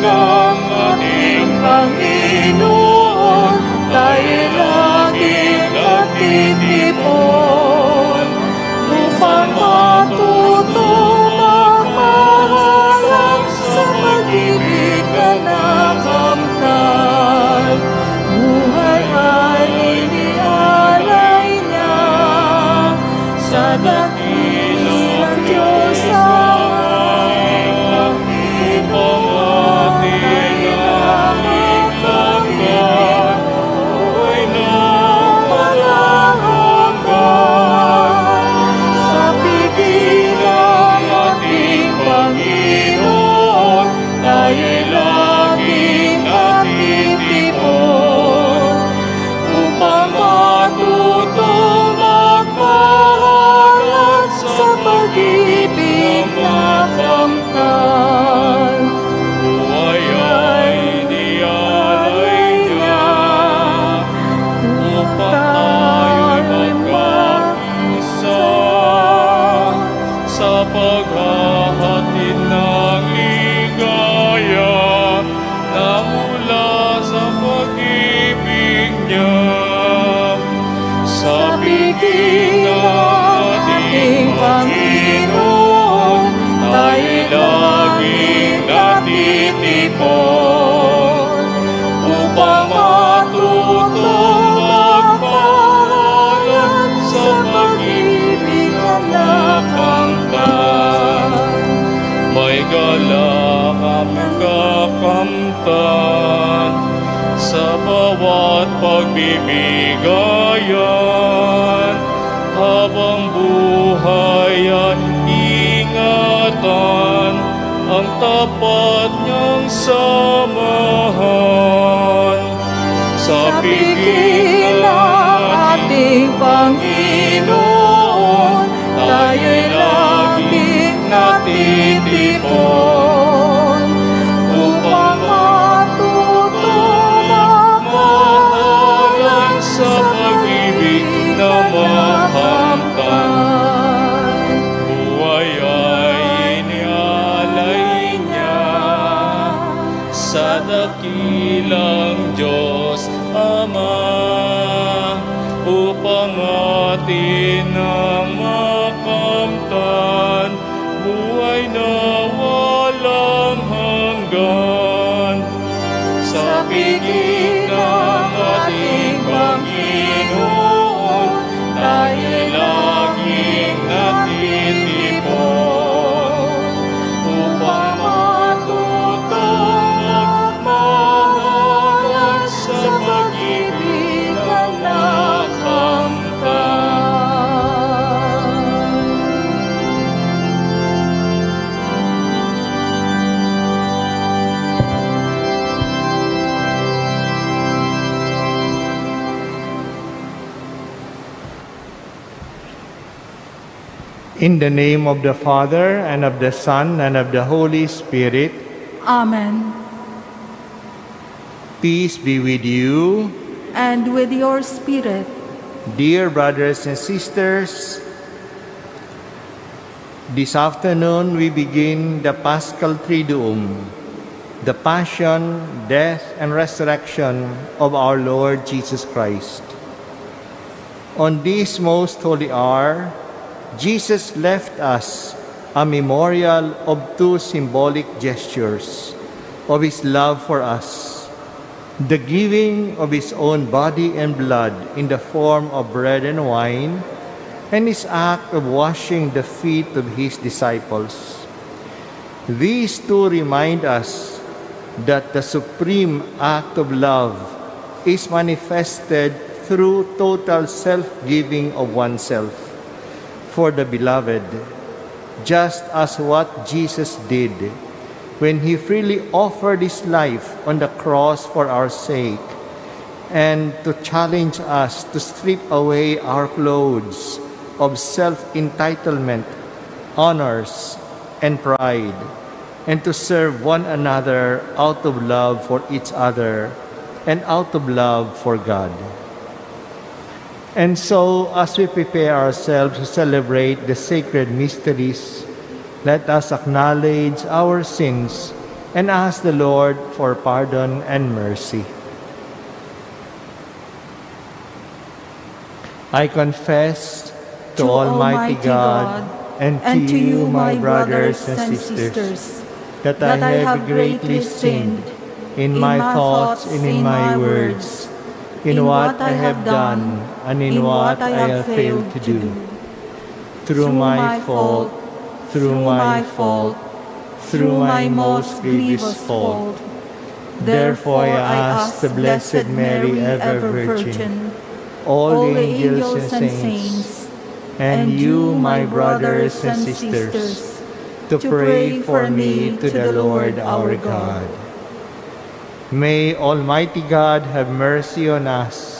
ng In the name of the Father, and of the Son, and of the Holy Spirit, Amen. peace be with you. And with your spirit, Dear brothers and sisters, this afternoon we begin the Paschal Triduum, the Passion, Death, and Resurrection of our Lord Jesus Christ. On this most holy hour, Jesus left us a memorial of two symbolic gestures of his love for us the giving of his own body and blood in the form of bread and wine, and his act of washing the feet of his disciples. These two remind us that the supreme act of love is manifested through total self giving of oneself for the beloved, just as what Jesus did when he freely offered his life on the cross for our sake and to challenge us to strip away our clothes of self entitlement, honors, and pride, and to serve one another out of love for each other and out of love for God. And so, as we prepare ourselves to celebrate the sacred mysteries, let us acknowledge our sins and ask the Lord for pardon and mercy. I confess to, Almighty God, and to you, my brothers and sisters, that I have greatly sinned in my thoughts and in my words, in what I have done and in what I have failed to do. Through my fault, through my fault, through my most grievous fault. Therefore I ask the Blessed Mary, ever Virgin, all the angels and saints, and you, my brothers and sisters, to pray for me to the Lord our God. May Almighty God have mercy on us,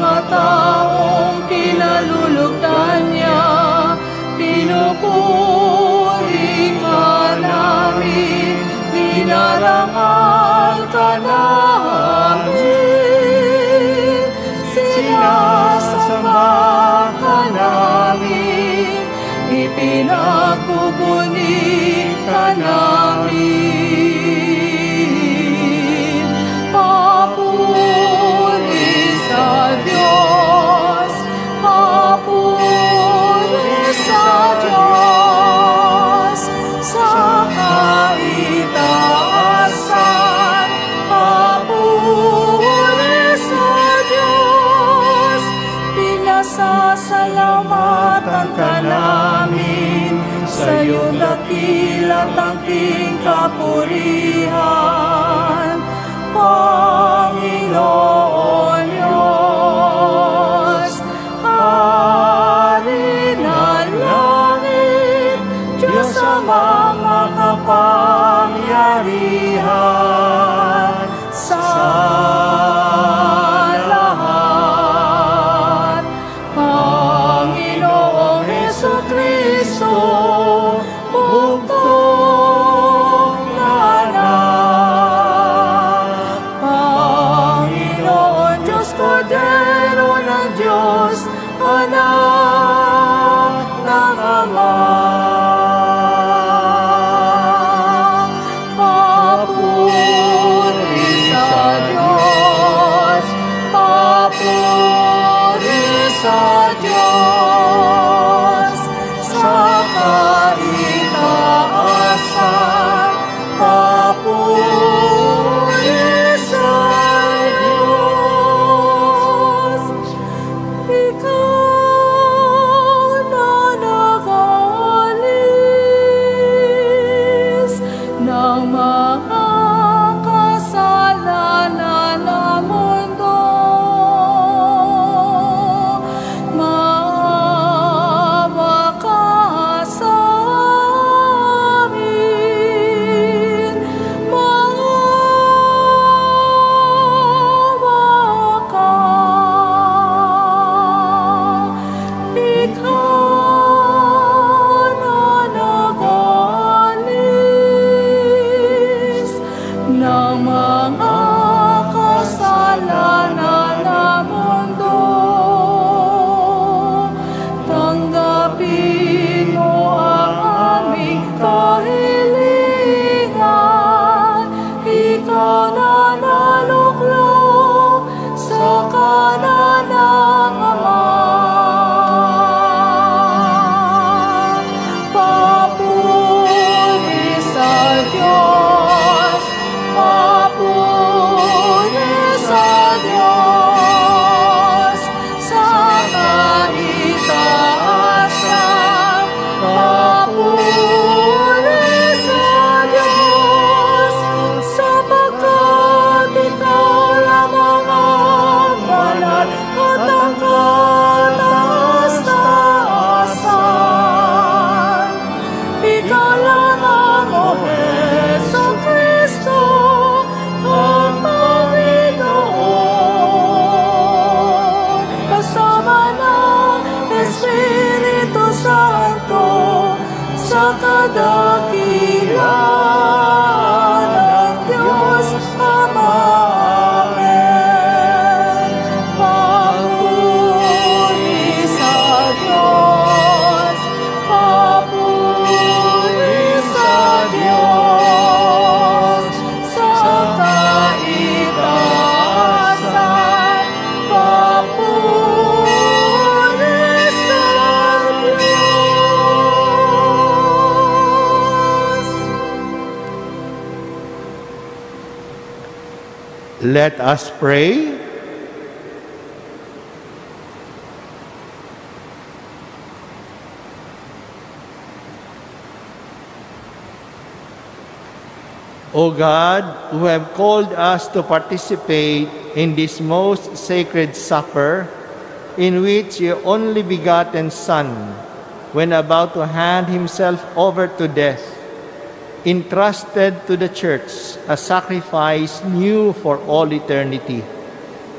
Mga taong kinalulugdan niya, pinupuri ka namin, dinarangal ka namin, tangking Let us pray. O God, who have called us to participate in this most sacred supper, in which your only begotten Son, when about to hand himself over to death, entrusted to the church a sacrifice new for all eternity,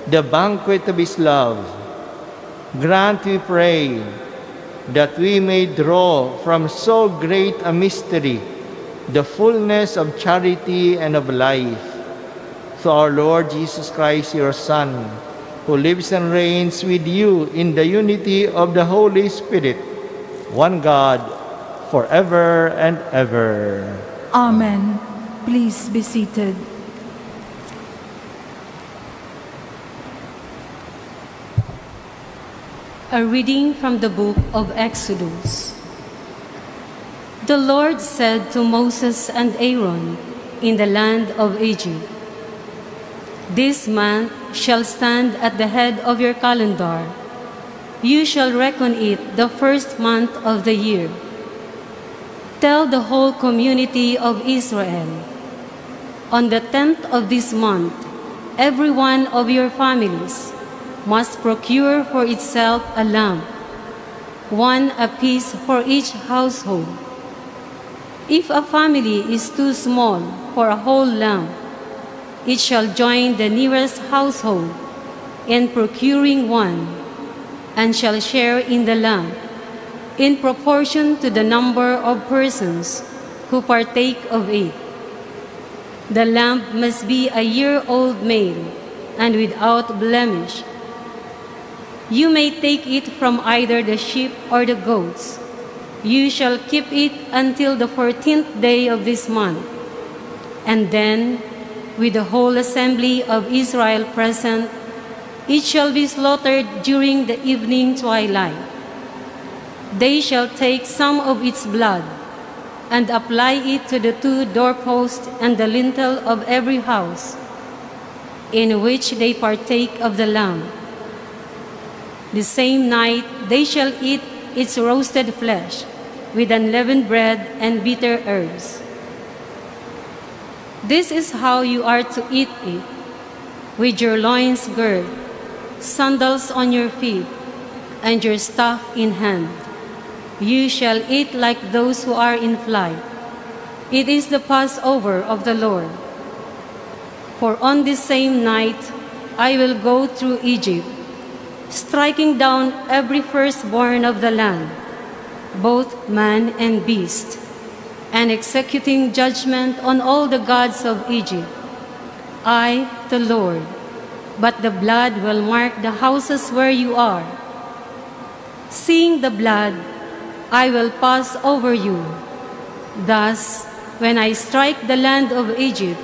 the banquet of his love. Grant, we pray, that we may draw from so great a mystery the fullness of charity and of life. Through our Lord Jesus Christ, your Son, who lives and reigns with you in the unity of the Holy Spirit, one God, forever and ever. Amen. Please be seated. A reading from the book of Exodus. The Lord said to Moses and Aaron in the land of Egypt, This month shall stand at the head of your calendar. You shall reckon it the first month of the year. Tell the whole community of Israel, On the tenth of this month, every one of your families must procure for itself a lamb, one apiece for each household. If a family is too small for a whole lamb, it shall join the nearest household in procuring one, and shall share in the lamb, in proportion to the number of persons who partake of it. The lamb must be a year old male and without blemish. You may take it from either the sheep or the goats. You shall keep it until the fourteenth day of this month. And then, with the whole assembly of Israel present, it shall be slaughtered during the evening twilight. They shall take some of its blood and apply it to the two doorposts and the lintel of every house in which they partake of the lamb. The same night they shall eat its roasted flesh with unleavened bread and bitter herbs. This is how you are to eat it with your loins girt, sandals on your feet, and your staff in hand. You shall eat like those who are in flight. It is the Passover of the Lord. For on this same night I will go through Egypt, striking down every firstborn of the land, both man and beast, and executing judgment on all the gods of Egypt. I, the Lord, but the blood will mark the houses where you are. Seeing the blood, I will pass over you. Thus, when I strike the land of Egypt,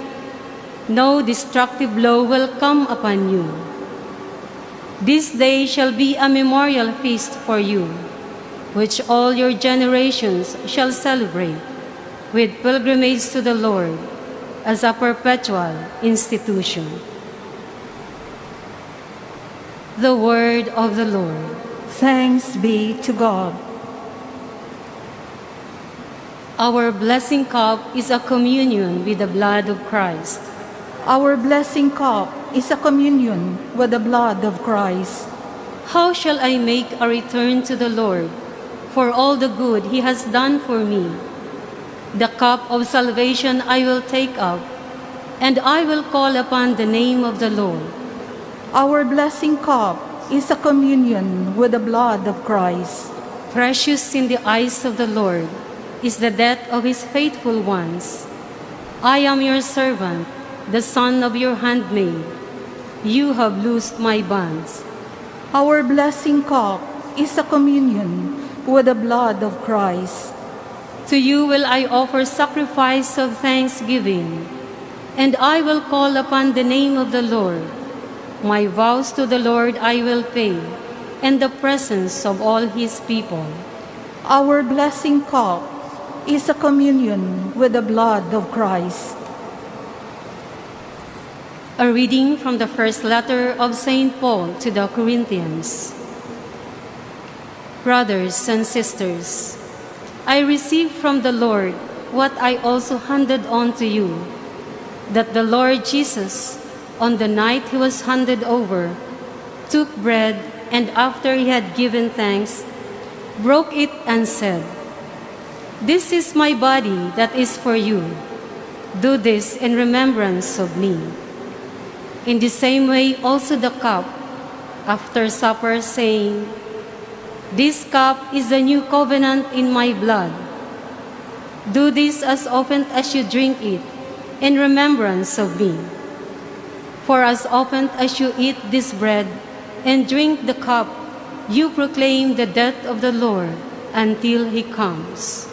no destructive blow will come upon you. This day shall be a memorial feast for you, which all your generations shall celebrate with pilgrimage to the Lord as a perpetual institution. The word of the Lord. Thanks be to God. Our blessing cup is a communion with the blood of Christ. Our blessing cup is a communion with the blood of Christ. How shall I make a return to the Lord for all the good he has done for me? The cup of salvation I will take up, and I will call upon the name of the Lord. Our blessing cup is a communion with the blood of Christ. Precious in the eyes of the Lord is the death of his faithful ones. I am your servant, the son of your handmaid. You have loosed my bonds. Our blessing cup is a communion with the blood of Christ. To you will I offer sacrifice of thanksgiving, and I will call upon the name of the Lord. My vows to the Lord I will pay, in the presence of all his people. Our blessing cup is a communion with the blood of Christ. A reading from the first letter of St. Paul to the Corinthians. Brothers and sisters, I received from the Lord what I also handed on to you that the Lord Jesus, on the night he was handed over, took bread and after he had given thanks, broke it and said, This is my body that is for you. Do this in remembrance of me. In the same way, also the cup, after supper, saying, This cup is the new covenant in my blood. Do this as often as you drink it in remembrance of me. For as often as you eat this bread and drink the cup, you proclaim the death of the Lord until he comes.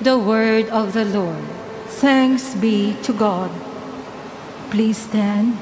The word of the Lord. Thanks be to God. Please stand.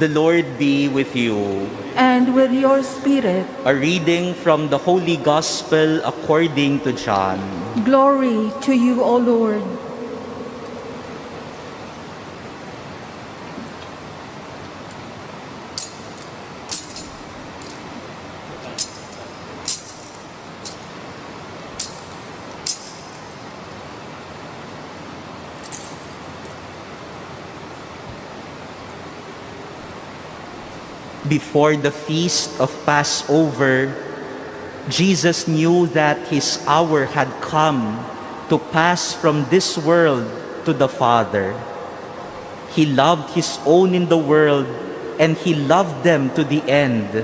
The Lord be with you. And with your spirit, A reading from the Holy Gospel according to John. glory to you, O Lord. Before the feast of Passover, Jesus knew that his hour had come to pass from this world to the Father. He loved his own in the world and he loved them to the end.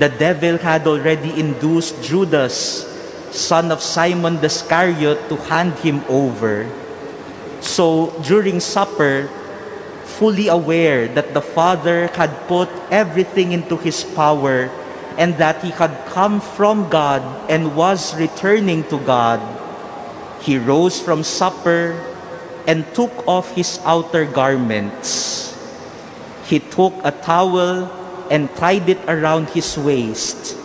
The devil had already induced Judas, son of Simon the Iscariot, to hand him over. So during supper, fully aware that the Father had put everything into his power and that he had come from God and was returning to God, he rose from supper and took off his outer garments. He took a towel and tied it around his waist.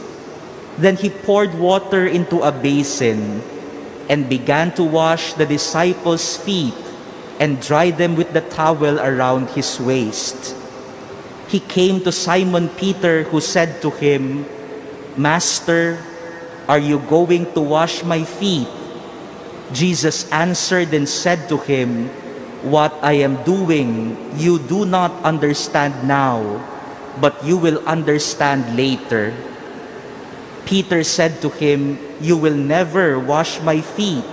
Then he poured water into a basin and began to wash the disciples' feet and dried them with the towel around his waist. He came to Simon Peter, who said to him, Master, are you going to wash my feet? Jesus answered and said to him, What I am doing you do not understand now, but you will understand later. Peter said to him, You will never wash my feet.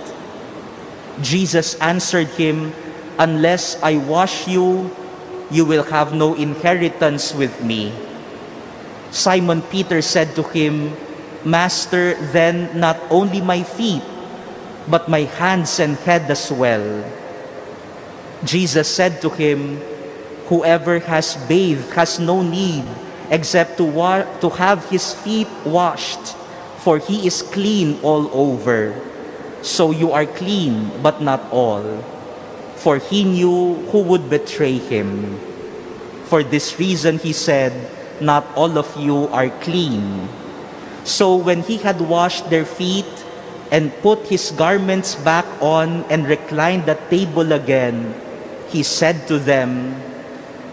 Jesus answered him, Unless I wash you, you will have no inheritance with me. Simon Peter said to him, Master, then not only my feet, but my hands and head as well. Jesus said to him, Whoever has bathed has no need except to, wa- to have his feet washed, for he is clean all over. So you are clean, but not all. For he knew who would betray him. For this reason he said, Not all of you are clean. So when he had washed their feet and put his garments back on and reclined at table again, he said to them,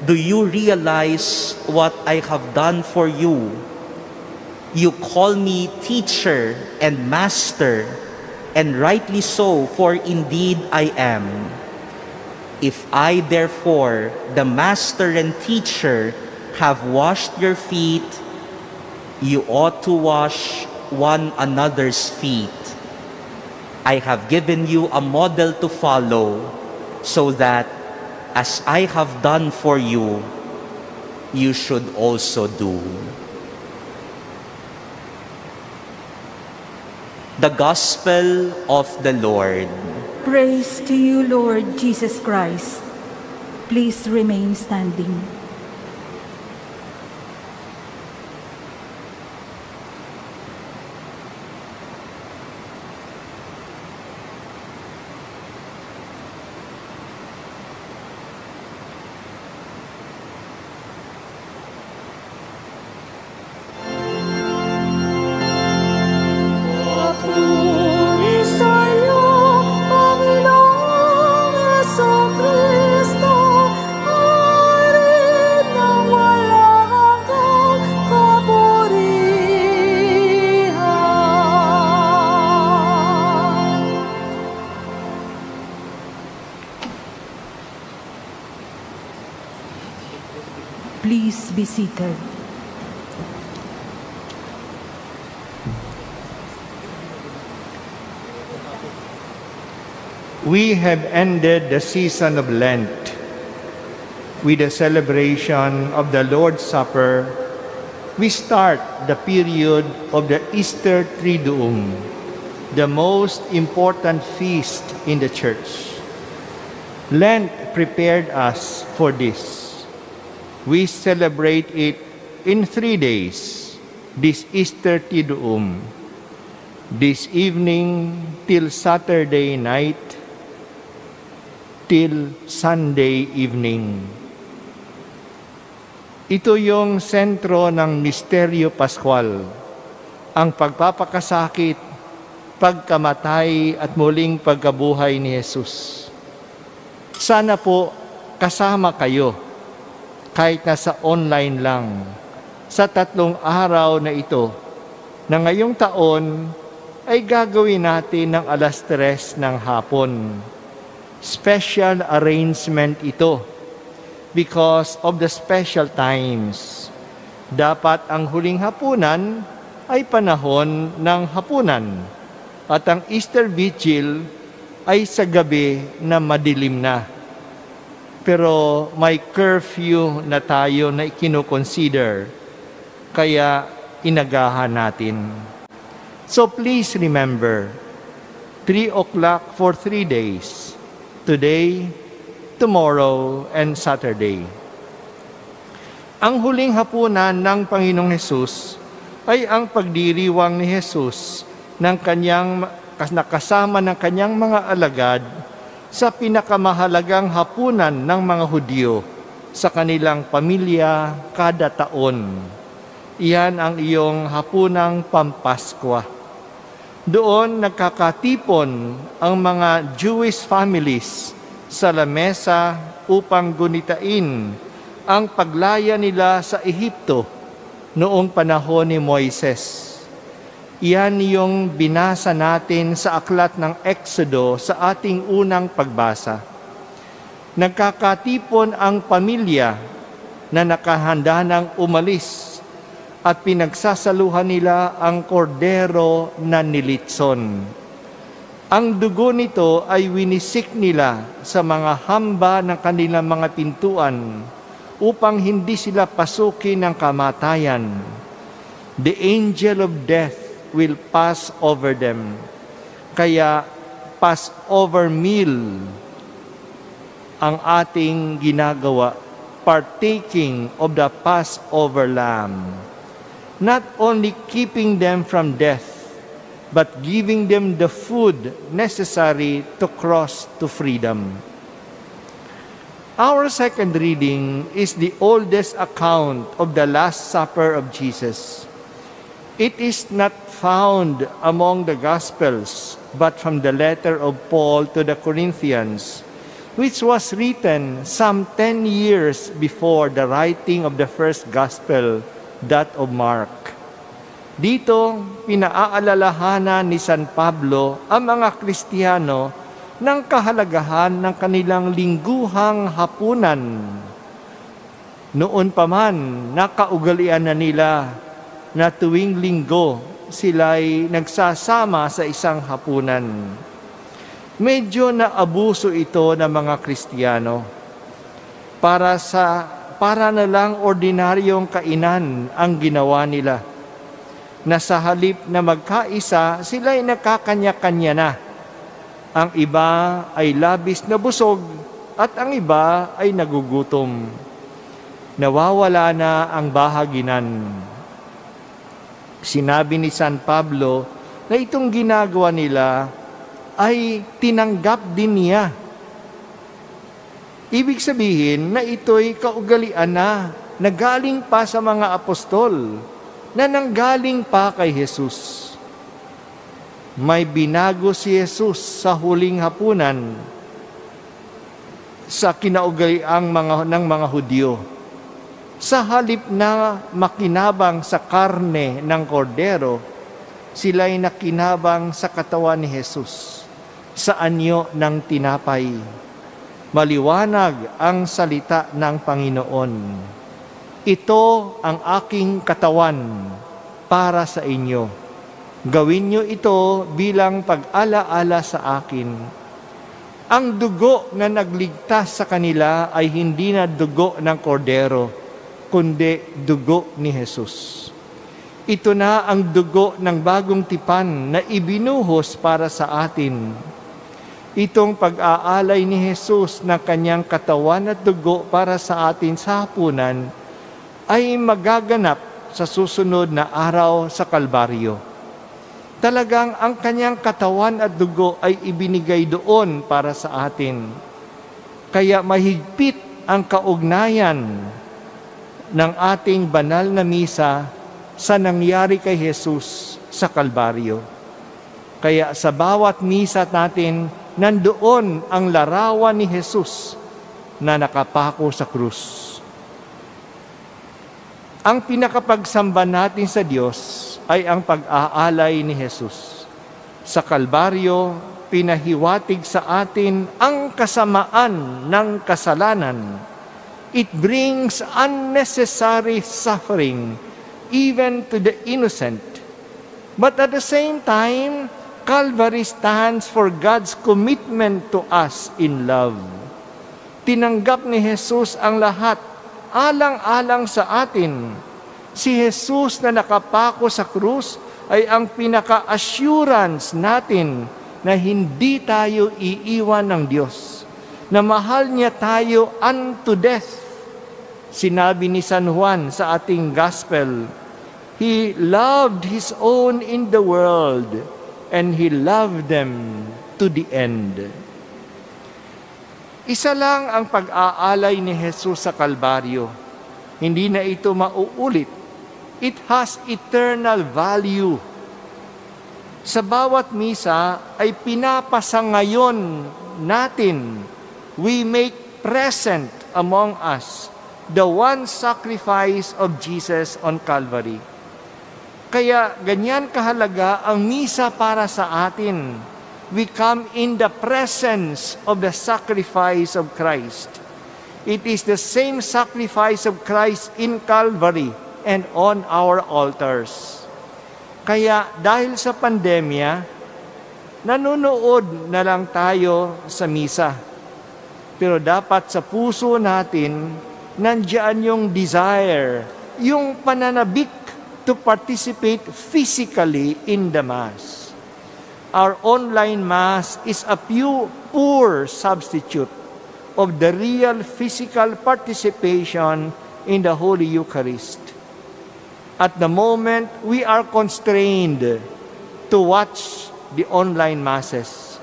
Do you realize what I have done for you? You call me teacher and master, and rightly so, for indeed I am. If I, therefore, the master and teacher, have washed your feet, you ought to wash one another's feet. I have given you a model to follow, so that as I have done for you, you should also do. The Gospel of the Lord. Praise to you, Lord Jesus Christ. Please remain standing. Ended the season of Lent with the celebration of the Lord's Supper. We start the period of the Easter Triduum, the most important feast in the Church. Lent prepared us for this. We celebrate it in three days, this Easter Triduum. This evening till Saturday night, till Sunday evening. Ito yung sentro ng Misteryo Pascual, ang pagpapakasakit, pagkamatay at muling pagkabuhay ni Jesus. Sana po kasama kayo kahit nasa online lang sa tatlong araw na ito na ngayong taon ay gagawin natin ng alas tres ng hapon special arrangement ito because of the special times. Dapat ang huling hapunan ay panahon ng hapunan at ang Easter Vigil ay sa gabi na madilim na. Pero may curfew na tayo na ikinoconsider kaya inagahan natin. So please remember, 3 o'clock for 3 days today, tomorrow, and Saturday. Ang huling hapunan ng Panginoong Hesus ay ang pagdiriwang ni Hesus ng kanyang nakasama ng kanyang mga alagad sa pinakamahalagang hapunan ng mga Hudyo sa kanilang pamilya kada taon. Iyan ang iyong hapunang Pampaskwa. Doon nagkakatipon ang mga Jewish families sa lamesa upang gunitain ang paglaya nila sa Ehipto noong panahon ni Moises. Iyan yung binasa natin sa aklat ng Exodo sa ating unang pagbasa. Nagkakatipon ang pamilya na nakahanda ng umalis at pinagsasaluhan nila ang kordero na nilitson. Ang dugo nito ay winisik nila sa mga hamba ng kanilang mga pintuan upang hindi sila pasukin ng kamatayan. The angel of death will pass over them. Kaya Passover meal ang ating ginagawa, partaking of the Passover lamb. Not only keeping them from death, but giving them the food necessary to cross to freedom. Our second reading is the oldest account of the Last Supper of Jesus. It is not found among the Gospels, but from the letter of Paul to the Corinthians, which was written some 10 years before the writing of the first Gospel, that of Mark. Dito, pinaaalalahanan ni San Pablo ang mga Kristiyano ng kahalagahan ng kanilang lingguhang hapunan. Noon pa man, nakaugalian na nila na tuwing linggo sila'y nagsasama sa isang hapunan. Medyo na abuso ito ng mga Kristiyano para sa para na lang ordinaryong kainan ang ginawa nila na sa halip na magkaisa, sila'y nakakanya-kanya na. Ang iba ay labis na busog at ang iba ay nagugutom. Nawawala na ang bahaginan. Sinabi ni San Pablo na itong ginagawa nila ay tinanggap din niya. Ibig sabihin na ito'y kaugalian na na galing pa sa mga apostol na nanggaling pa kay Jesus. May binago si Jesus sa huling hapunan sa kinaugaliang mga, ng mga Hudyo. Sa halip na makinabang sa karne ng kordero, sila'y nakinabang sa katawan ni Jesus sa anyo ng tinapay. Maliwanag ang salita ng Panginoon. Ito ang aking katawan para sa inyo. Gawin niyo ito bilang pag-alaala sa akin. Ang dugo na nagligtas sa kanila ay hindi na dugo ng kordero, kundi dugo ni Jesus. Ito na ang dugo ng bagong tipan na ibinuhos para sa atin. Itong pag-aalay ni Jesus ng kanyang katawan at dugo para sa atin sa hapunan ay magaganap sa susunod na araw sa Kalbaryo. Talagang ang kanyang katawan at dugo ay ibinigay doon para sa atin. Kaya mahigpit ang kaugnayan ng ating banal na misa sa nangyari kay Jesus sa Kalbaryo. Kaya sa bawat misa natin, nandoon ang larawan ni Jesus na nakapako sa krus. Ang pinakapagsamba natin sa Diyos ay ang pag-aalay ni Jesus. Sa Kalbaryo, pinahiwatig sa atin ang kasamaan ng kasalanan. It brings unnecessary suffering even to the innocent. But at the same time, Calvary stands for God's commitment to us in love. Tinanggap ni Jesus ang lahat alang-alang sa atin. Si Jesus na nakapako sa krus ay ang pinaka-assurance natin na hindi tayo iiwan ng Diyos, na mahal niya tayo unto death. Sinabi ni San Juan sa ating gospel, He loved His own in the world, and He loved them to the end. Isa lang ang pag-aalay ni Jesus sa Kalbaryo. Hindi na ito mauulit. It has eternal value. Sa bawat misa ay pinapasa ngayon natin. We make present among us the one sacrifice of Jesus on Calvary. Kaya ganyan kahalaga ang misa para sa atin we come in the presence of the sacrifice of Christ. It is the same sacrifice of Christ in Calvary and on our altars. Kaya dahil sa pandemya, nanonood na lang tayo sa misa. Pero dapat sa puso natin, nandiyan yung desire, yung pananabik to participate physically in the Mass. Our online Mass is a pure, poor substitute of the real physical participation in the Holy Eucharist. At the moment, we are constrained to watch the online Masses.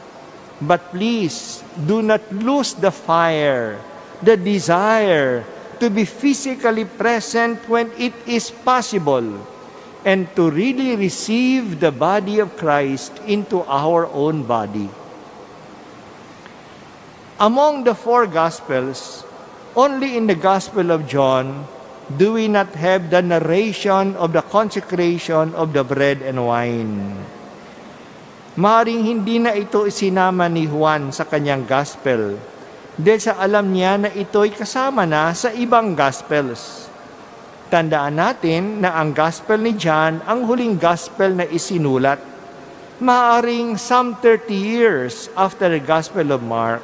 But please, do not lose the fire, the desire to be physically present when it is possible and to really receive the body of Christ into our own body. Among the four Gospels, only in the Gospel of John do we not have the narration of the consecration of the bread and wine. Maring hindi na ito isinama ni Juan sa kanyang Gospel dahil sa alam niya na ito'y kasama na sa ibang Gospels. Tandaan natin na ang Gospel ni John ang huling Gospel na isinulat. Maaring some 30 years after the Gospel of Mark.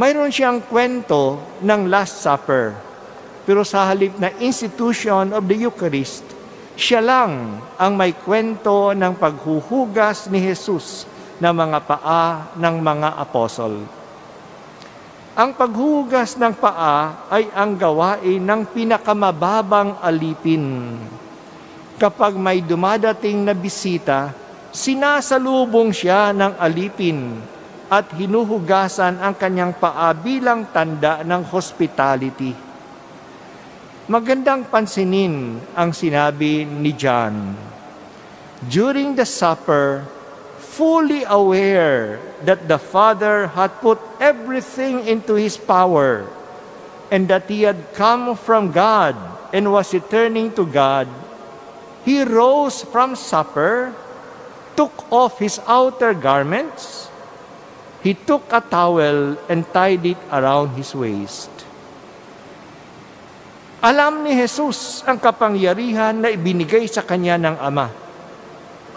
Mayroon siyang kwento ng Last Supper. Pero sa halip na institution of the Eucharist, siya lang ang may kwento ng paghuhugas ni Jesus ng mga paa ng mga apostol. Ang paghugas ng paa ay ang gawain ng pinakamababang alipin. Kapag may dumadating na bisita, sinasalubong siya ng alipin at hinuhugasan ang kanyang paa bilang tanda ng hospitality. Magandang pansinin ang sinabi ni John. During the supper, fully aware that the Father had put everything into his power and that he had come from God and was returning to God, he rose from supper, took off his outer garments, he took a towel and tied it around his waist. Alam ni Jesus ang kapangyarihan na ibinigay sa kanya ng Ama.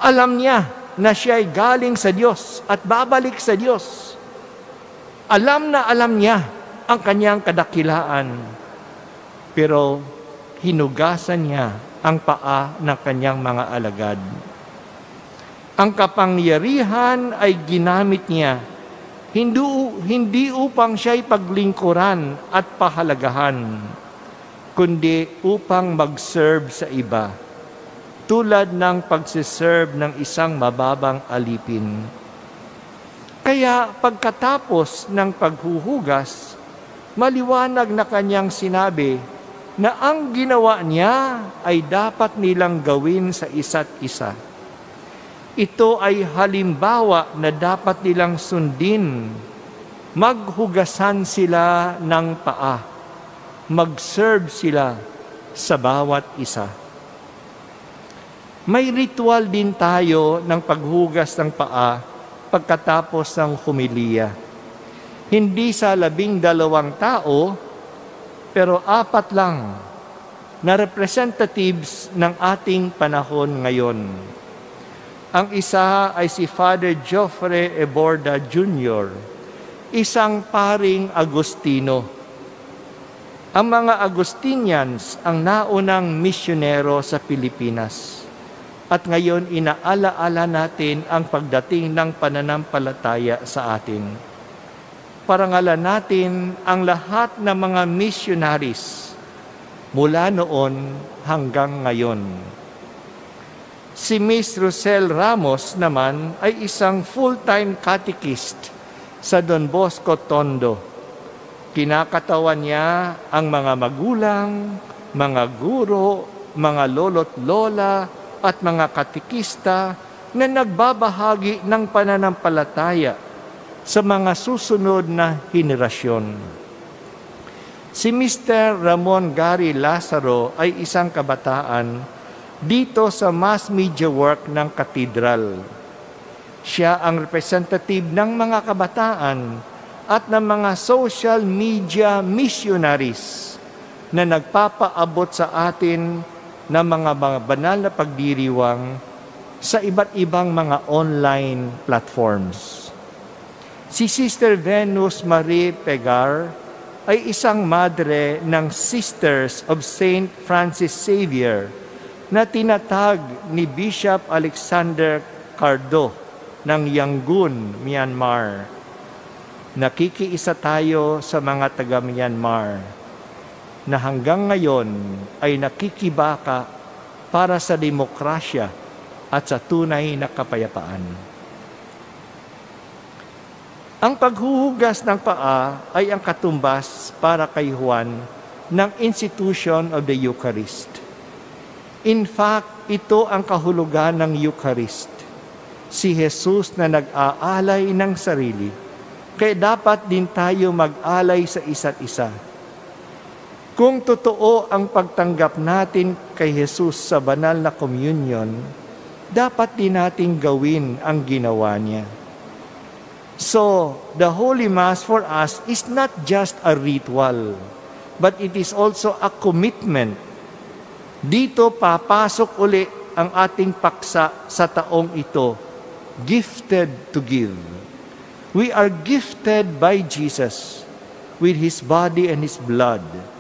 Alam niya na siya ay galing sa Diyos at babalik sa Diyos. Alam na alam niya ang kanyang kadakilaan. Pero hinugasan niya ang paa ng kanyang mga alagad. Ang kapangyarihan ay ginamit niya hindi, hindi upang siya'y paglingkuran at pahalagahan, kundi upang mag-serve sa iba tulad ng pagsiserve ng isang mababang alipin. Kaya pagkatapos ng paghuhugas, maliwanag na kanyang sinabi na ang ginawa niya ay dapat nilang gawin sa isa't isa. Ito ay halimbawa na dapat nilang sundin. Maghugasan sila ng paa. Mag-serve sila sa bawat isa. May ritual din tayo ng paghugas ng paa pagkatapos ng humiliya. Hindi sa labing dalawang tao, pero apat lang na representatives ng ating panahon ngayon. Ang isa ay si Father Geoffrey Eborda Jr., isang paring Agustino. Ang mga Agustinians ang naunang misyonero sa Pilipinas at ngayon inaalaala natin ang pagdating ng pananampalataya sa atin. Parangalan natin ang lahat ng mga missionaries mula noon hanggang ngayon. Si Miss Rosel Ramos naman ay isang full-time catechist sa Don Bosco Tondo. Kinakatawan niya ang mga magulang, mga guro, mga lolo't lola, at mga katikista na nagbabahagi ng pananampalataya sa mga susunod na henerasyon. Si Mr. Ramon Gary Lazaro ay isang kabataan dito sa mass media work ng katedral. Siya ang representative ng mga kabataan at ng mga social media missionaries na nagpapaabot sa atin ng mga, mga banal na pagdiriwang sa iba't ibang mga online platforms. Si Sister Venus Marie Pegar ay isang madre ng Sisters of Saint Francis Xavier na tinatag ni Bishop Alexander Cardo ng Yangon, Myanmar. Nakikiisa tayo sa mga taga Myanmar na hanggang ngayon ay nakikibaka para sa demokrasya at sa tunay na kapayapaan. Ang paghuhugas ng paa ay ang katumbas para kay Juan ng Institution of the Eucharist. In fact, ito ang kahulugan ng Eucharist. Si Jesus na nag-aalay ng sarili. Kaya dapat din tayo mag-alay sa isa't isa. Kung totoo ang pagtanggap natin kay Jesus sa banal na communion, dapat din natin gawin ang ginawa niya. So, the Holy Mass for us is not just a ritual, but it is also a commitment. Dito papasok uli ang ating paksa sa taong ito, gifted to give. We are gifted by Jesus with His body and His blood.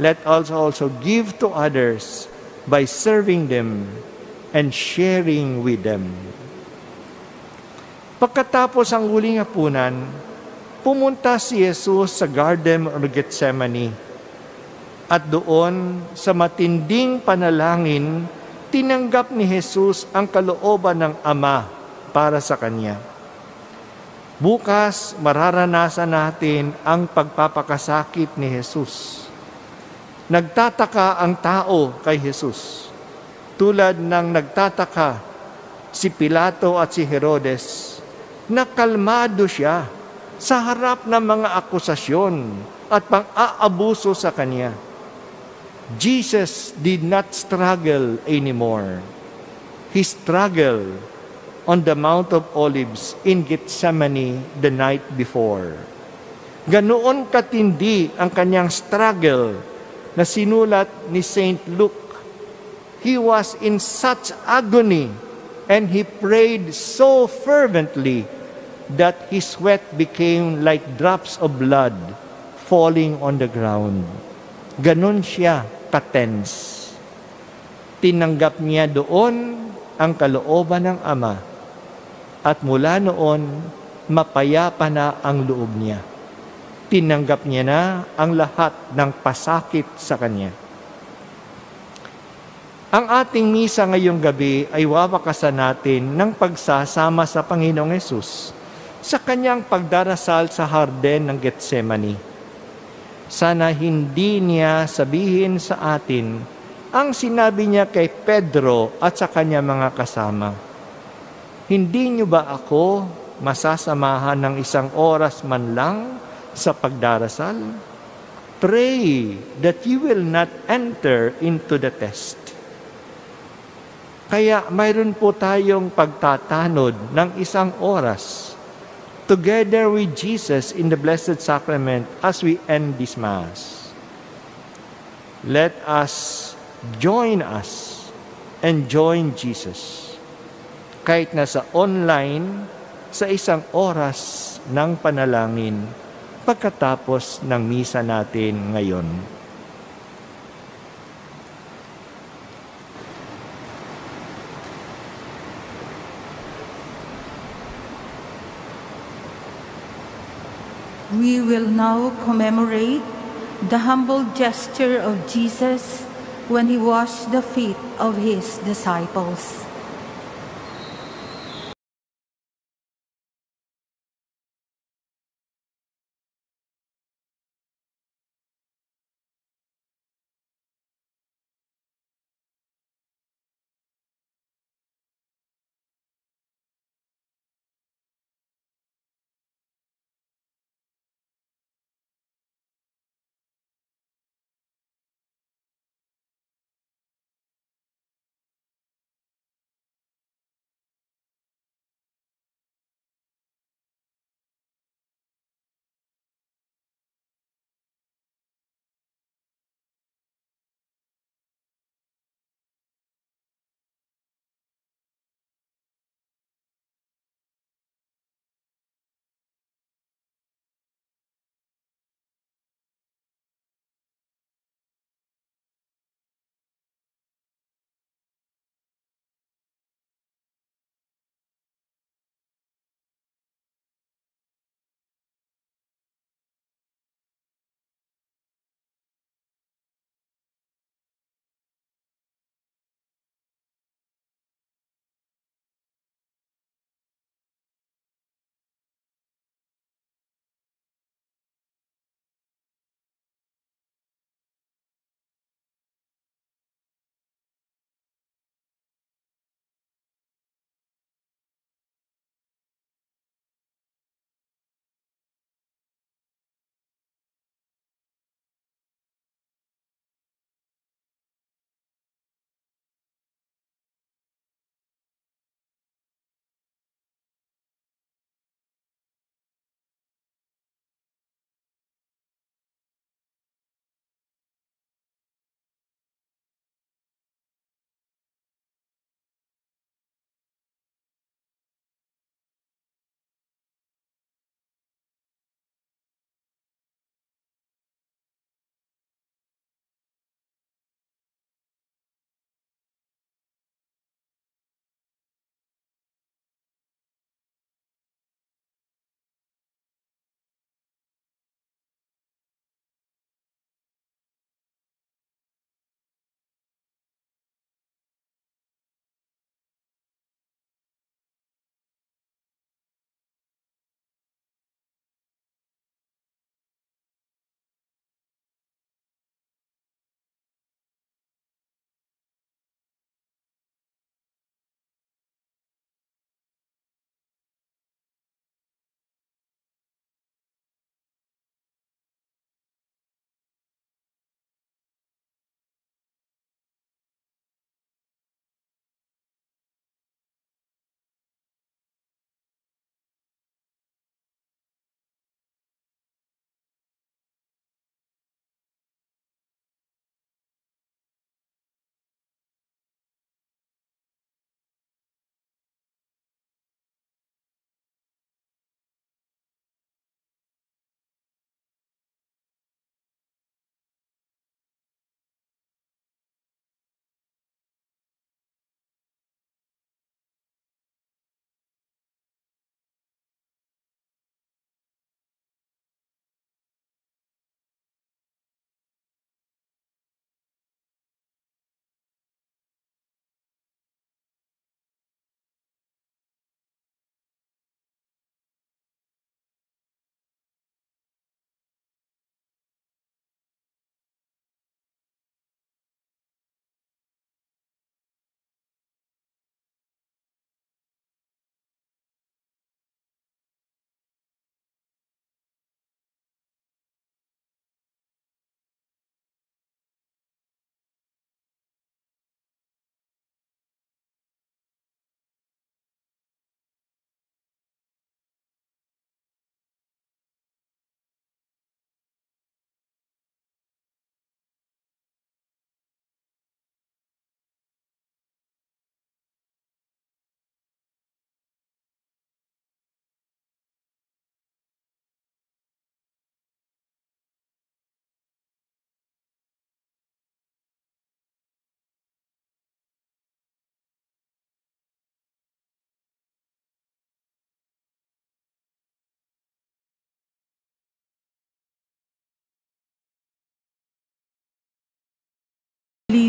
Let us also give to others by serving them and sharing with them. Pagkatapos ang huling hapunan, pumunta si Jesus sa Garden of Gethsemane. At doon, sa matinding panalangin, tinanggap ni Jesus ang kalooban ng Ama para sa Kanya. Bukas, mararanasan natin ang pagpapakasakit ni Jesus. Nagtataka ang tao kay Jesus. Tulad ng nagtataka si Pilato at si Herodes nakalmado siya sa harap ng mga akusasyon at pang-aabuso sa kanya. Jesus did not struggle anymore. He struggled on the Mount of Olives in Gethsemane the night before. Ganoon katindi ang kanyang struggle na sinulat ni Saint Luke. He was in such agony and he prayed so fervently that his sweat became like drops of blood falling on the ground. Ganon siya katense. Tinanggap niya doon ang kalooban ng Ama at mula noon, mapayapa na ang loob niya. Tinanggap niya na ang lahat ng pasakit sa kanya. Ang ating misa ngayong gabi ay wawakasan natin ng pagsasama sa Panginoong Yesus sa kanyang pagdarasal sa harden ng Getsemani. Sana hindi niya sabihin sa atin ang sinabi niya kay Pedro at sa kanya mga kasama. Hindi niyo ba ako masasamahan ng isang oras man lang sa pagdarasal? Pray that you will not enter into the test. Kaya mayroon po tayong pagtatanod ng isang oras together with Jesus in the Blessed Sacrament as we end this Mass. Let us join us and join Jesus. Kahit nasa online, sa isang oras ng panalangin pagkatapos ng misa natin ngayon. We will now commemorate the humble gesture of Jesus when he washed the feet of his disciples.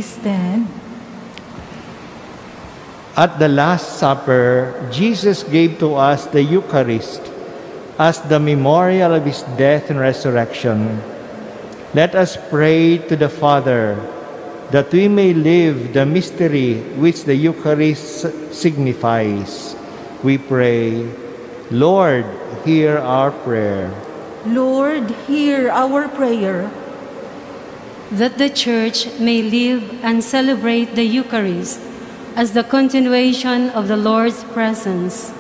Stand. At the Last Supper, Jesus gave to us the Eucharist as the memorial of his death and resurrection. Let us pray to the Father that we may live the mystery which the Eucharist signifies. We pray, Lord, hear our prayer. Lord, hear our prayer. That the Church may live and celebrate the Eucharist as the continuation of the Lord's presence,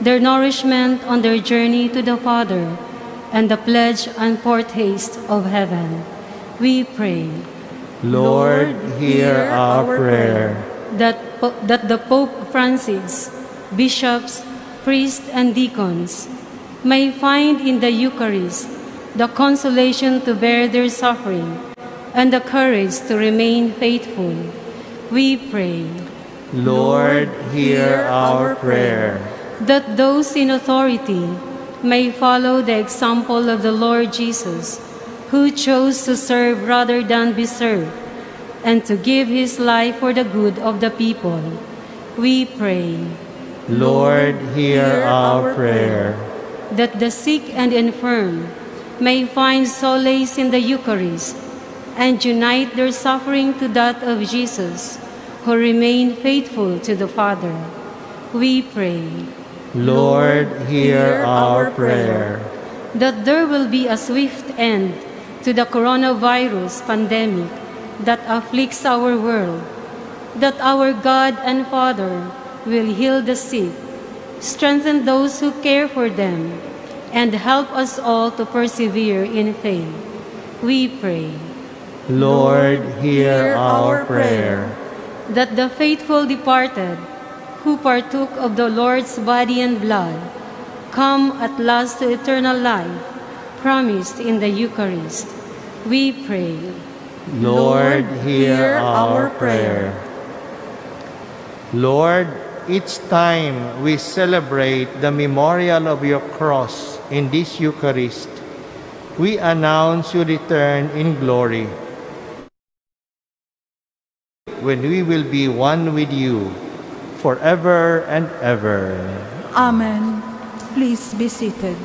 their nourishment on their journey to the Father, and the pledge and foretaste of heaven. We pray Lord, hear our prayer. that, that the Pope Francis, bishops, priests, and deacons may find in the Eucharist the consolation to bear their suffering and the courage to remain faithful. We pray Lord, hear our prayer. that those in authority may follow the example of the Lord Jesus, who chose to serve rather than be served, and to give his life for the good of the people. We pray Lord, hear our prayer. that the sick and infirm may find solace in the Eucharist and unite their suffering to that of Jesus, who remained faithful to the Father. We pray Lord, hear our prayer. that there will be a swift end to the coronavirus pandemic that afflicts our world, that our God and Father will heal the sick, strengthen those who care for them, and help us all to persevere in faith. We pray Lord, hear our prayer. that the faithful departed who partook of the Lord's body and blood come at last to eternal life promised in the Eucharist. We pray Lord, hear our prayer. Lord, each time we celebrate the memorial of your cross in this Eucharist, we announce your return in glory. When we will be one with you forever and ever. Amen. Please be seated.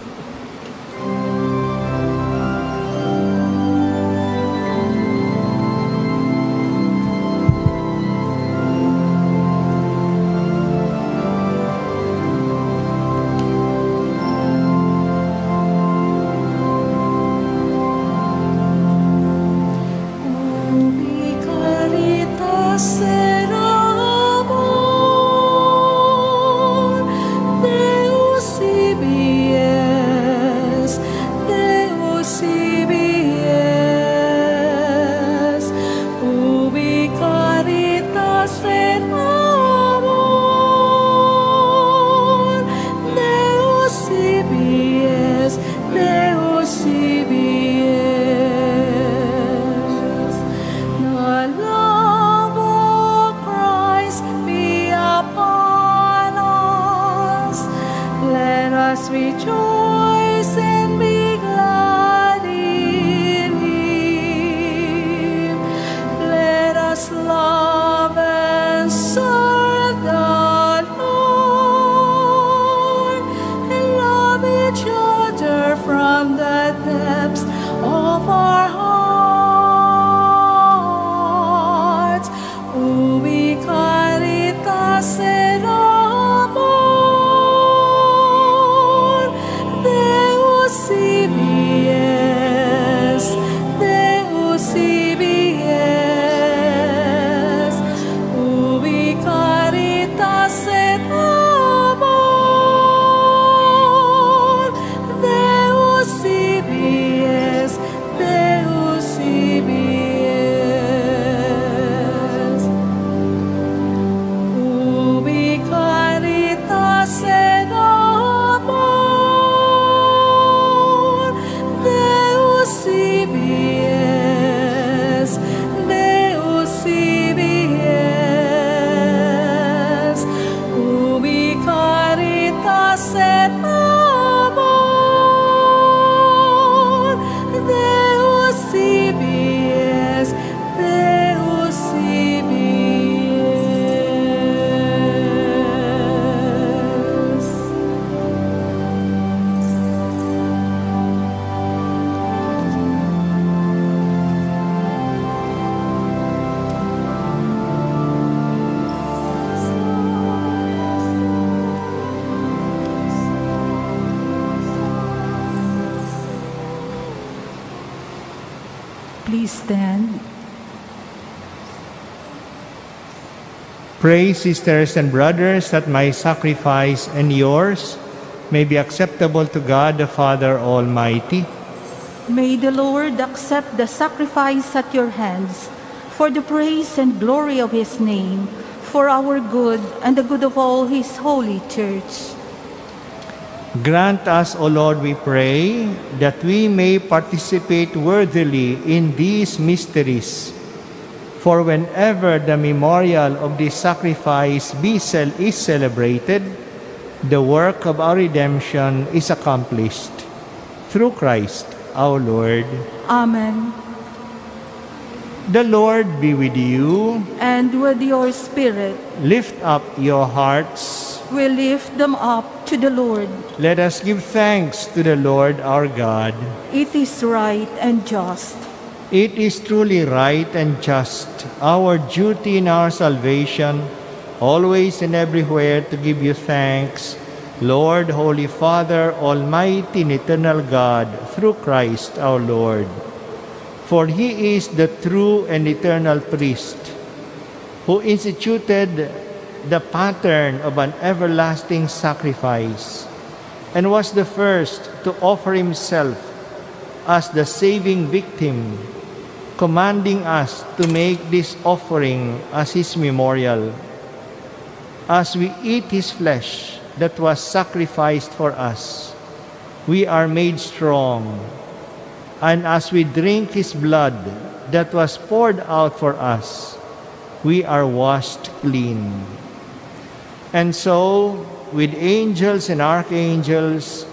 Pray, sisters and brothers, that my sacrifice and yours may be acceptable to God the Father Almighty. May the Lord accept the sacrifice at your hands for the praise and glory of his name, for our good and the good of all his holy church. Grant us, O Lord, we pray, that we may participate worthily in these mysteries. For whenever the memorial of this sacrifice is celebrated, the work of our redemption is accomplished. Through Christ our Lord. Amen. The Lord be with you. And with your spirit, Lift up your hearts. we lift them up to the Lord. Let us give thanks to the Lord our God. It is right and just. It is truly right and just, our duty in our salvation, always and everywhere to give you thanks, Lord, Holy Father, Almighty and Eternal God, through Christ our Lord. For he is the true and eternal priest, who instituted the pattern of an everlasting sacrifice, and was the first to offer himself as the saving victim, commanding us to make this offering as his memorial. As we eat his flesh that was sacrificed for us, we are made strong. And as we drink his blood that was poured out for us, we are washed clean. And so, with angels and archangels,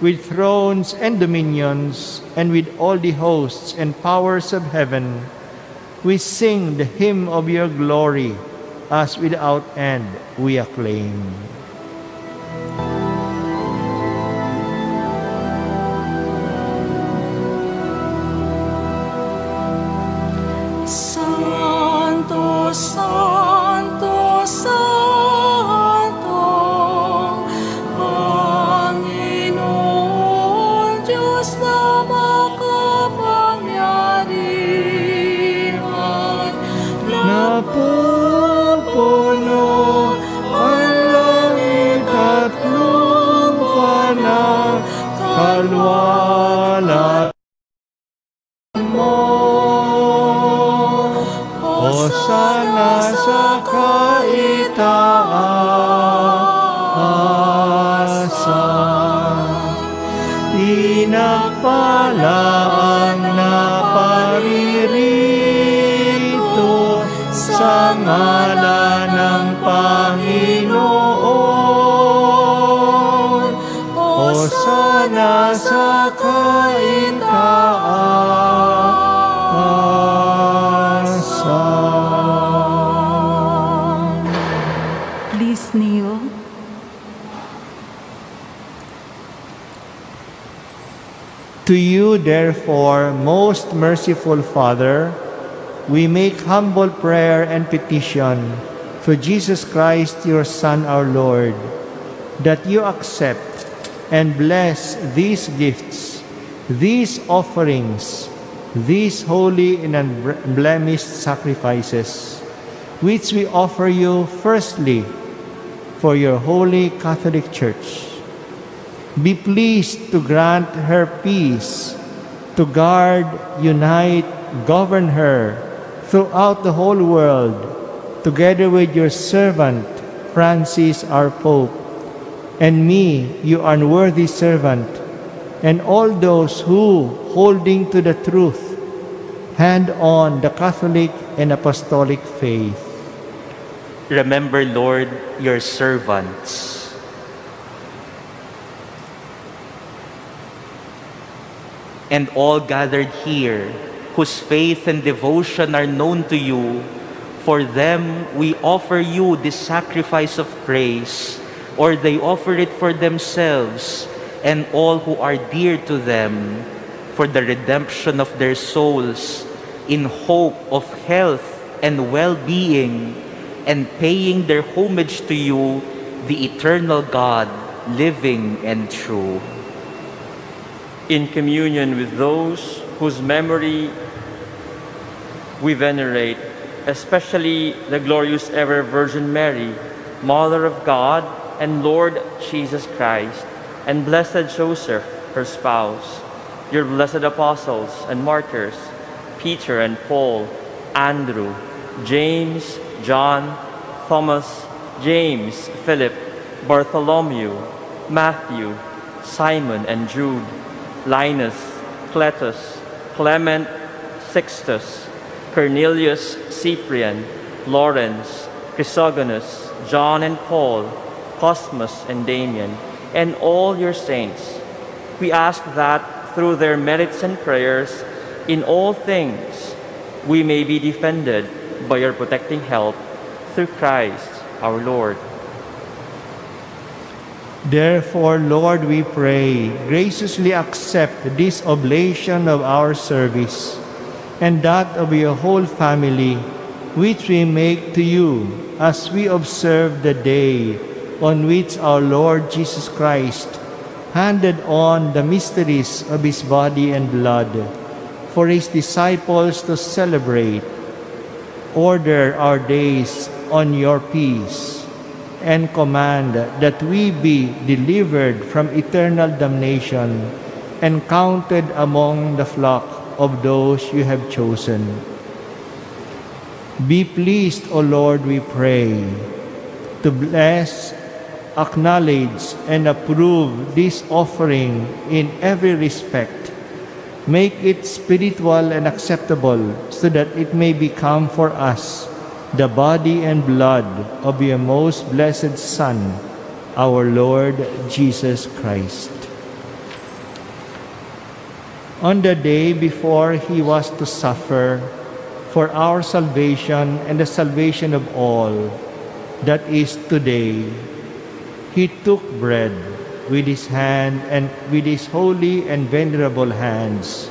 with thrones and dominions, and with all the hosts and powers of heaven, we sing the hymn of your glory, as without end we acclaim. Therefore, most merciful Father, we make humble prayer and petition through Jesus Christ, your Son, our Lord, that you accept and bless these gifts, these offerings, these holy and unblemished sacrifices, which we offer you firstly for your holy Catholic Church. Be pleased to grant her peace, to guard, unite, govern her throughout the whole world, together with your servant, Francis, our Pope, and me, your unworthy servant, and all those who, holding to the truth, hand on the Catholic and Apostolic faith. Remember, Lord, your servants. And all gathered here, whose faith and devotion are known to you, for them we offer you this sacrifice of praise, or they offer it for themselves and all who are dear to them, for the redemption of their souls, in hope of health and well being, and paying their homage to you, the eternal God, living and true. In communion with those whose memory we venerate especially the glorious ever Virgin Mary, Mother of God and Lord Jesus Christ, and blessed Joseph, her spouse, your blessed apostles and martyrs, Peter and Paul, Andrew, James, John, Thomas, James, Philip, Bartholomew, Matthew, Simon and Jude, Linus, Cletus, Clement, Sixtus, Cornelius, Cyprian, Lawrence, Chrysogonus, John and Paul, Cosmas and Damian, and all your saints. We ask that through their merits and prayers, in all things, we may be defended by your protecting help through Christ our Lord. Therefore, Lord, we pray, graciously accept this oblation of our service and that of your whole family, which we make to you as we observe the day on which our Lord Jesus Christ handed on the mysteries of his body and blood for his disciples to celebrate. Order our days on your peace and command that we be delivered from eternal damnation and counted among the flock of those you have chosen. Be pleased, O Lord, we pray, to bless, acknowledge, and approve this offering in every respect. Make it spiritual and acceptable so that it may become for us the body and blood of your most blessed Son, our Lord Jesus Christ. On the day before he was to suffer for our salvation and the salvation of all, that is today, he took bread with his hand and with his holy and venerable hands,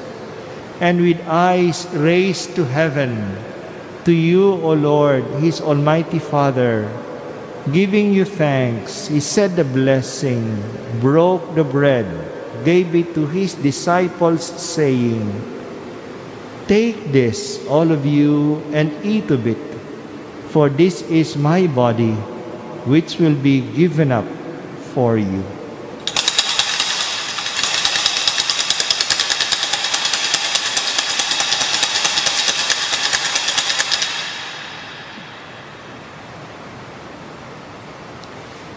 and with eyes raised to heaven, to you, O Lord, his almighty Father, giving you thanks, he said the blessing, broke the bread, gave it to his disciples, saying, Take this, all of you, and eat of it, for this is my body, which will be given up for you.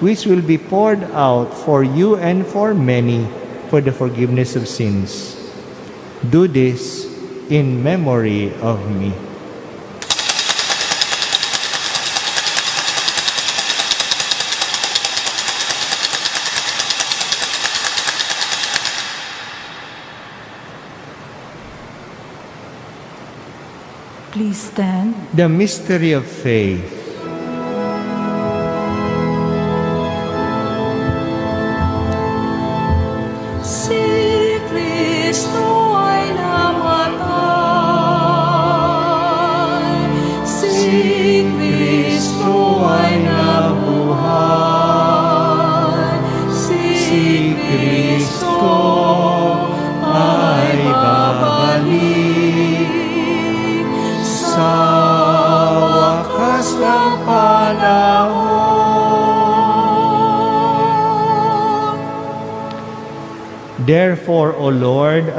which will be poured out for you and for many for the forgiveness of sins. Do this in memory of me. Please stand. The mystery of faith.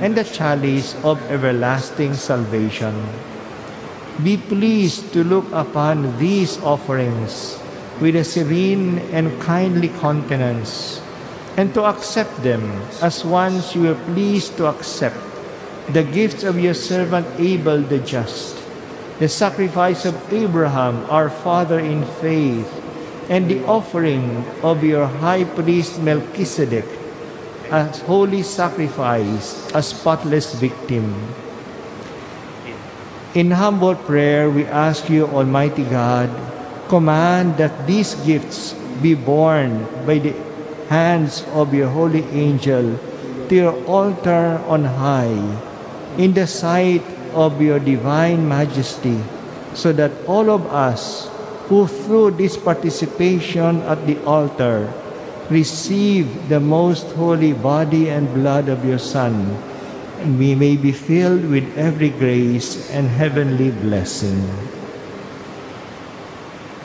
and the chalice of everlasting salvation. be pleased to look upon these offerings with a serene and kindly countenance, and to accept them as ones you are pleased to accept, the gifts of your servant Abel the just, the sacrifice of Abraham our father in faith, and the offering of your high priest Melchizedek as holy sacrifice, a spotless victim. In humble prayer, we ask you, Almighty God, command that these gifts be borne by the hands of your holy angel to your altar on high, in the sight of your divine majesty, so that all of us who through this participation at the altar receive the most holy body and blood of your Son, and we may be filled with every grace and heavenly blessing.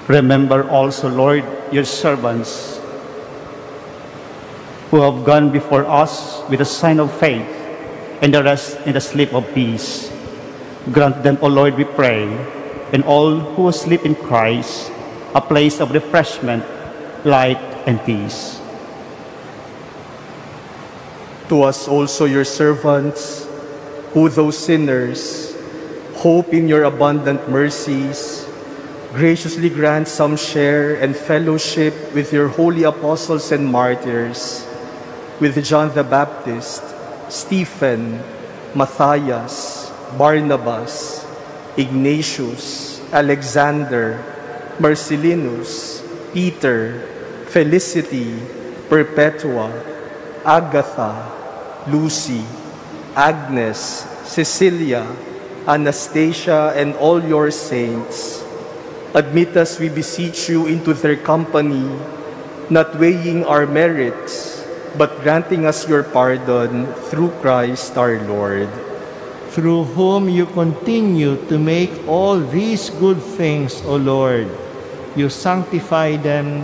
Remember also, Lord, your servants who have gone before us with a sign of faith and the rest in the sleep of peace. Grant them, O Lord, we pray, and all who sleep in Christ, a place of refreshment, light, and peace. To us also, your servants, who though sinners, hope in your abundant mercies, graciously grant some share and fellowship with your holy apostles and martyrs, with John the Baptist, Stephen, Matthias, Barnabas, Ignatius, Alexander, Marcellinus, Peter, Felicity, Perpetua, Agatha, Lucy, Agnes, Cecilia, Anastasia, and all your saints. Admit us, we beseech you, into their company, not weighing our merits, but granting us your pardon through Christ our Lord. through whom you continue to make all these good things, O Lord. You sanctify them,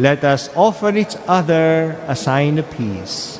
Let us offer each other a sign of peace.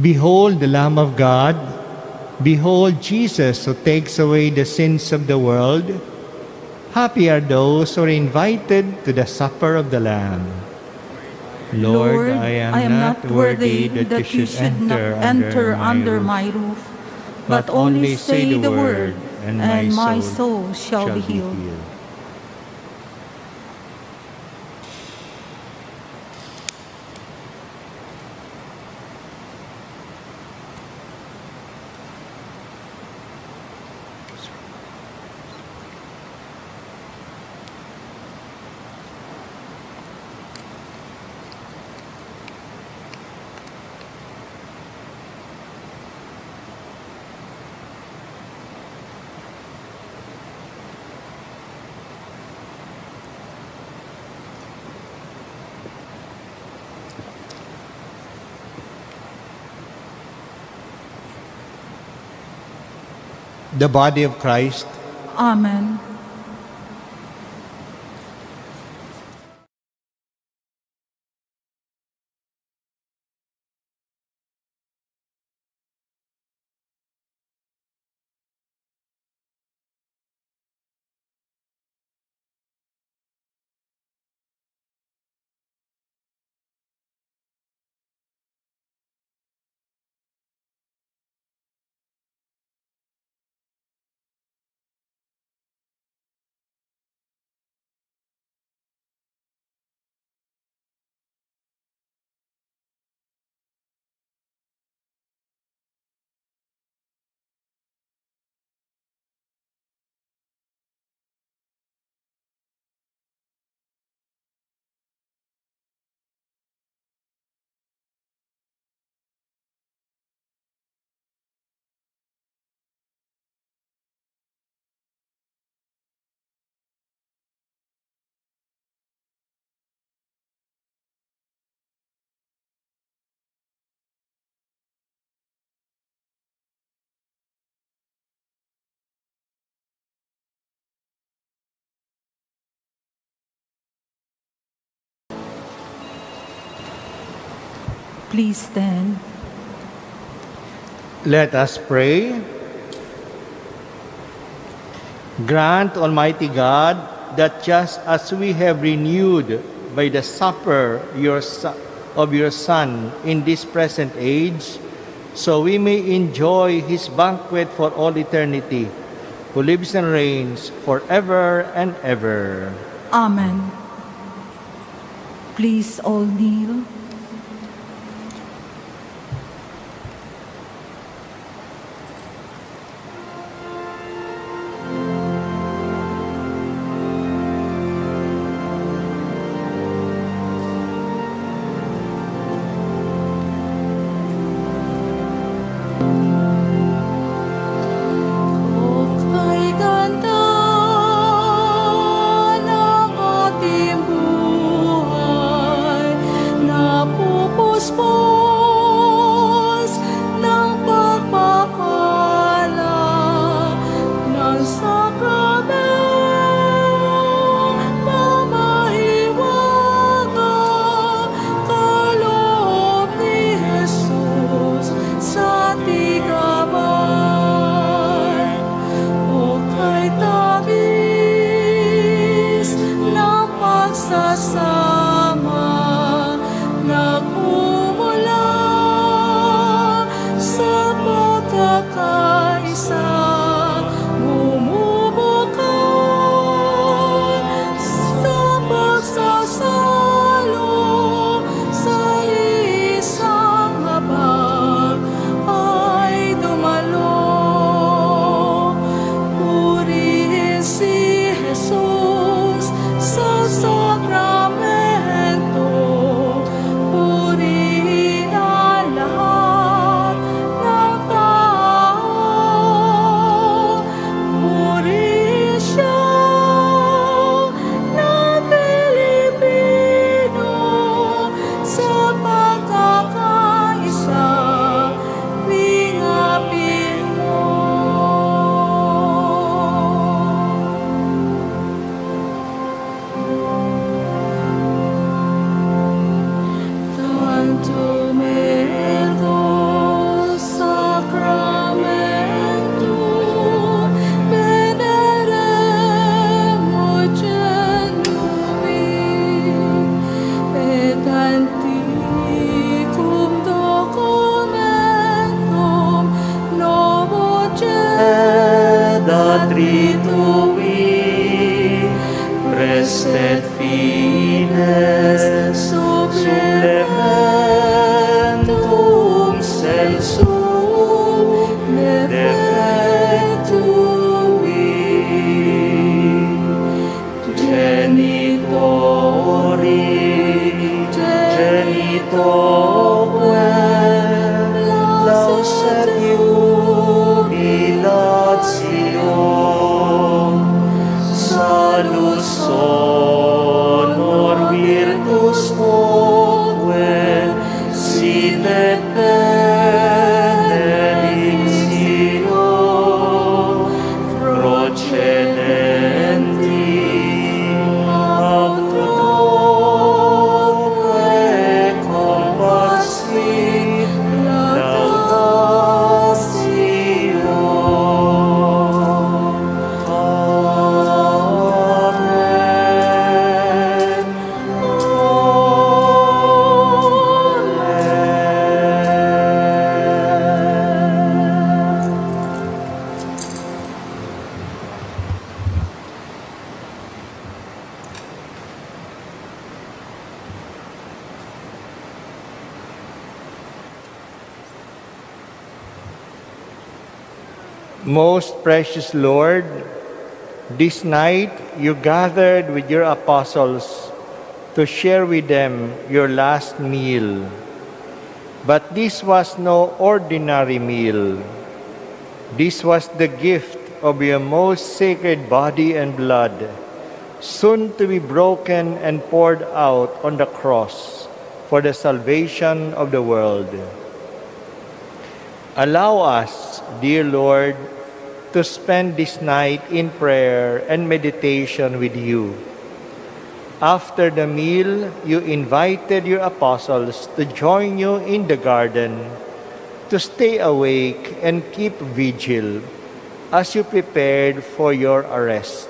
Behold the Lamb of God. Behold Jesus who takes away the sins of the world. Happy are those who are invited to the supper of the Lamb. Lord, I, am not worthy that you should not enter under my roof, but only say the word, and my soul shall be healed. The body of Christ Amen. Please stand. Let us pray. Grant, Almighty God, that just as we have renewed by the supper your of your Son in this present age, so we may enjoy his banquet for all eternity, who lives and reigns forever and ever. Amen. Please all kneel. Precious Lord, this night you gathered with your apostles to share with them your last meal. But this was no ordinary meal. This was the gift of your most sacred body and blood, soon to be broken and poured out on the cross for the salvation of the world. Allow us, dear Lord, spend this night in prayer and meditation with you. After the meal, you invited your apostles to join you in the garden to stay awake and keep vigil as you prepared for your arrest.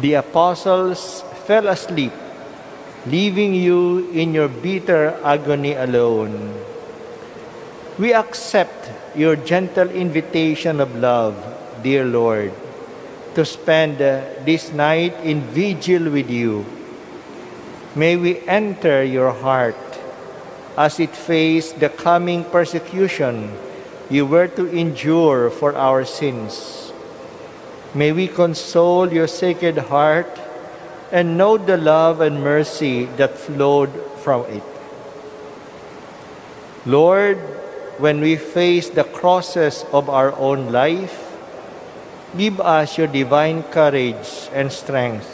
The apostles fell asleep, leaving you in your bitter agony alone. We accept your gentle invitation of love, dear Lord, to spend uh, this night in vigil with you. May we enter your heart as it faced the coming persecution you were to endure for our sins. May we console your sacred heart and know the love and mercy that flowed from it. Lord, when we face the crosses of our own life, give us your divine courage and strength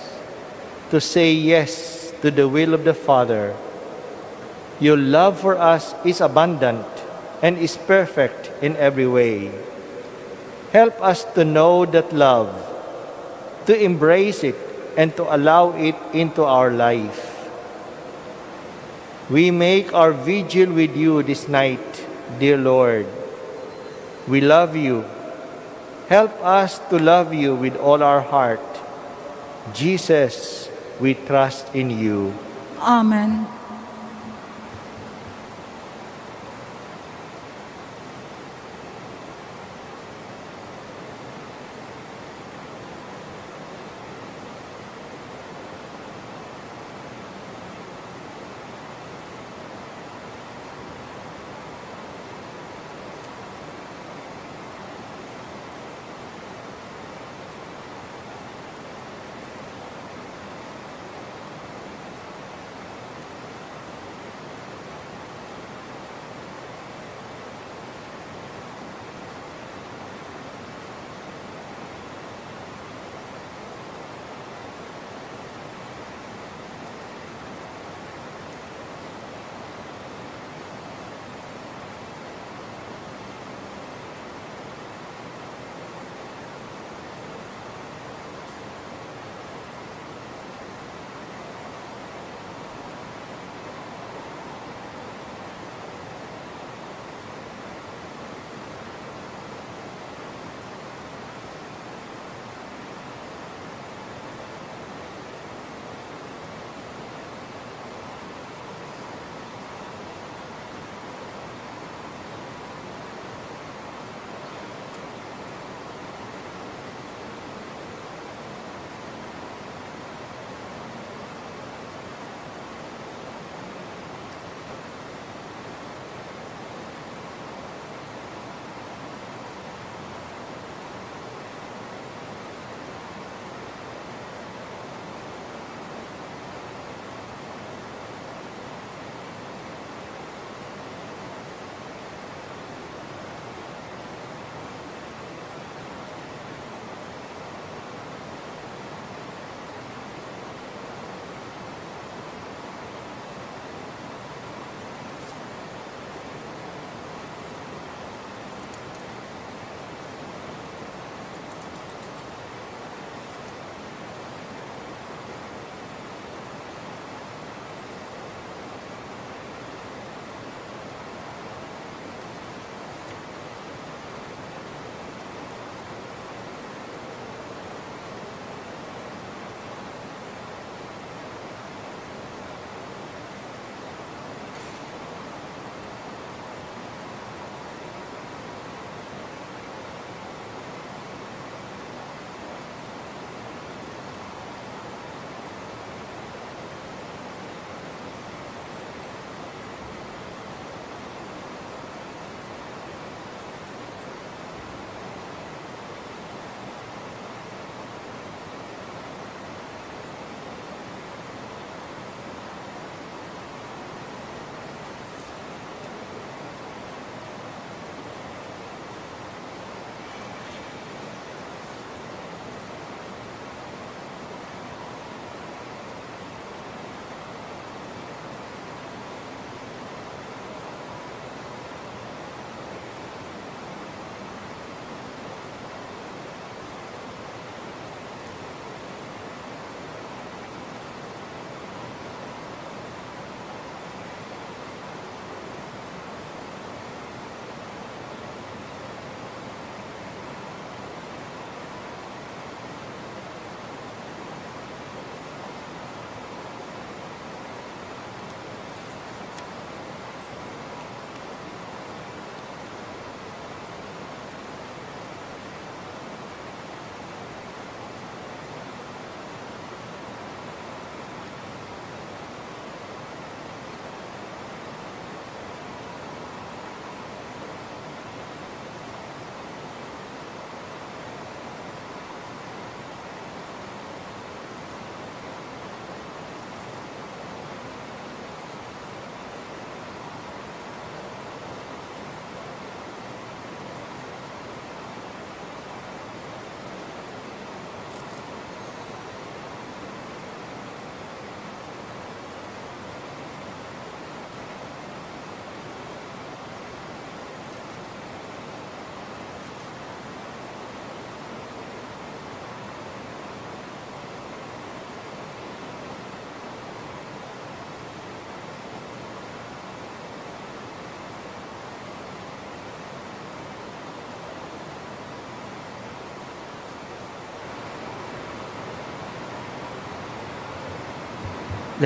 to say yes to the will of the Father. Your love for us is abundant and is perfect in every way. Help us to know that love, to embrace it, and to allow it into our life. We make our vigil with you this night, dear Lord. We love you. Help us to love you with all our heart. Jesus, we trust in you. Amen.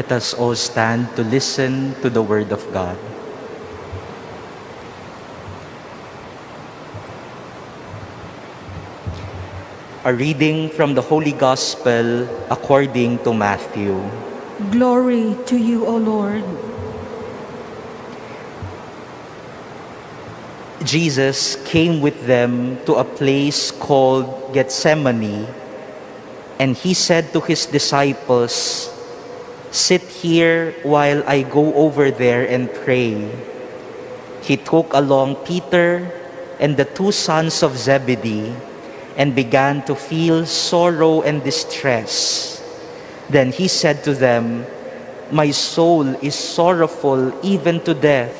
Let us all stand to listen to the Word of God. A reading from the Holy Gospel according to Matthew. Glory to you, O Lord. Jesus came with them to a place called Gethsemane, and he said to his disciples, Sit here while I go over there and pray. He took along Peter and the two sons of Zebedee and began to feel sorrow and distress. Then he said to them, My soul is sorrowful even to death.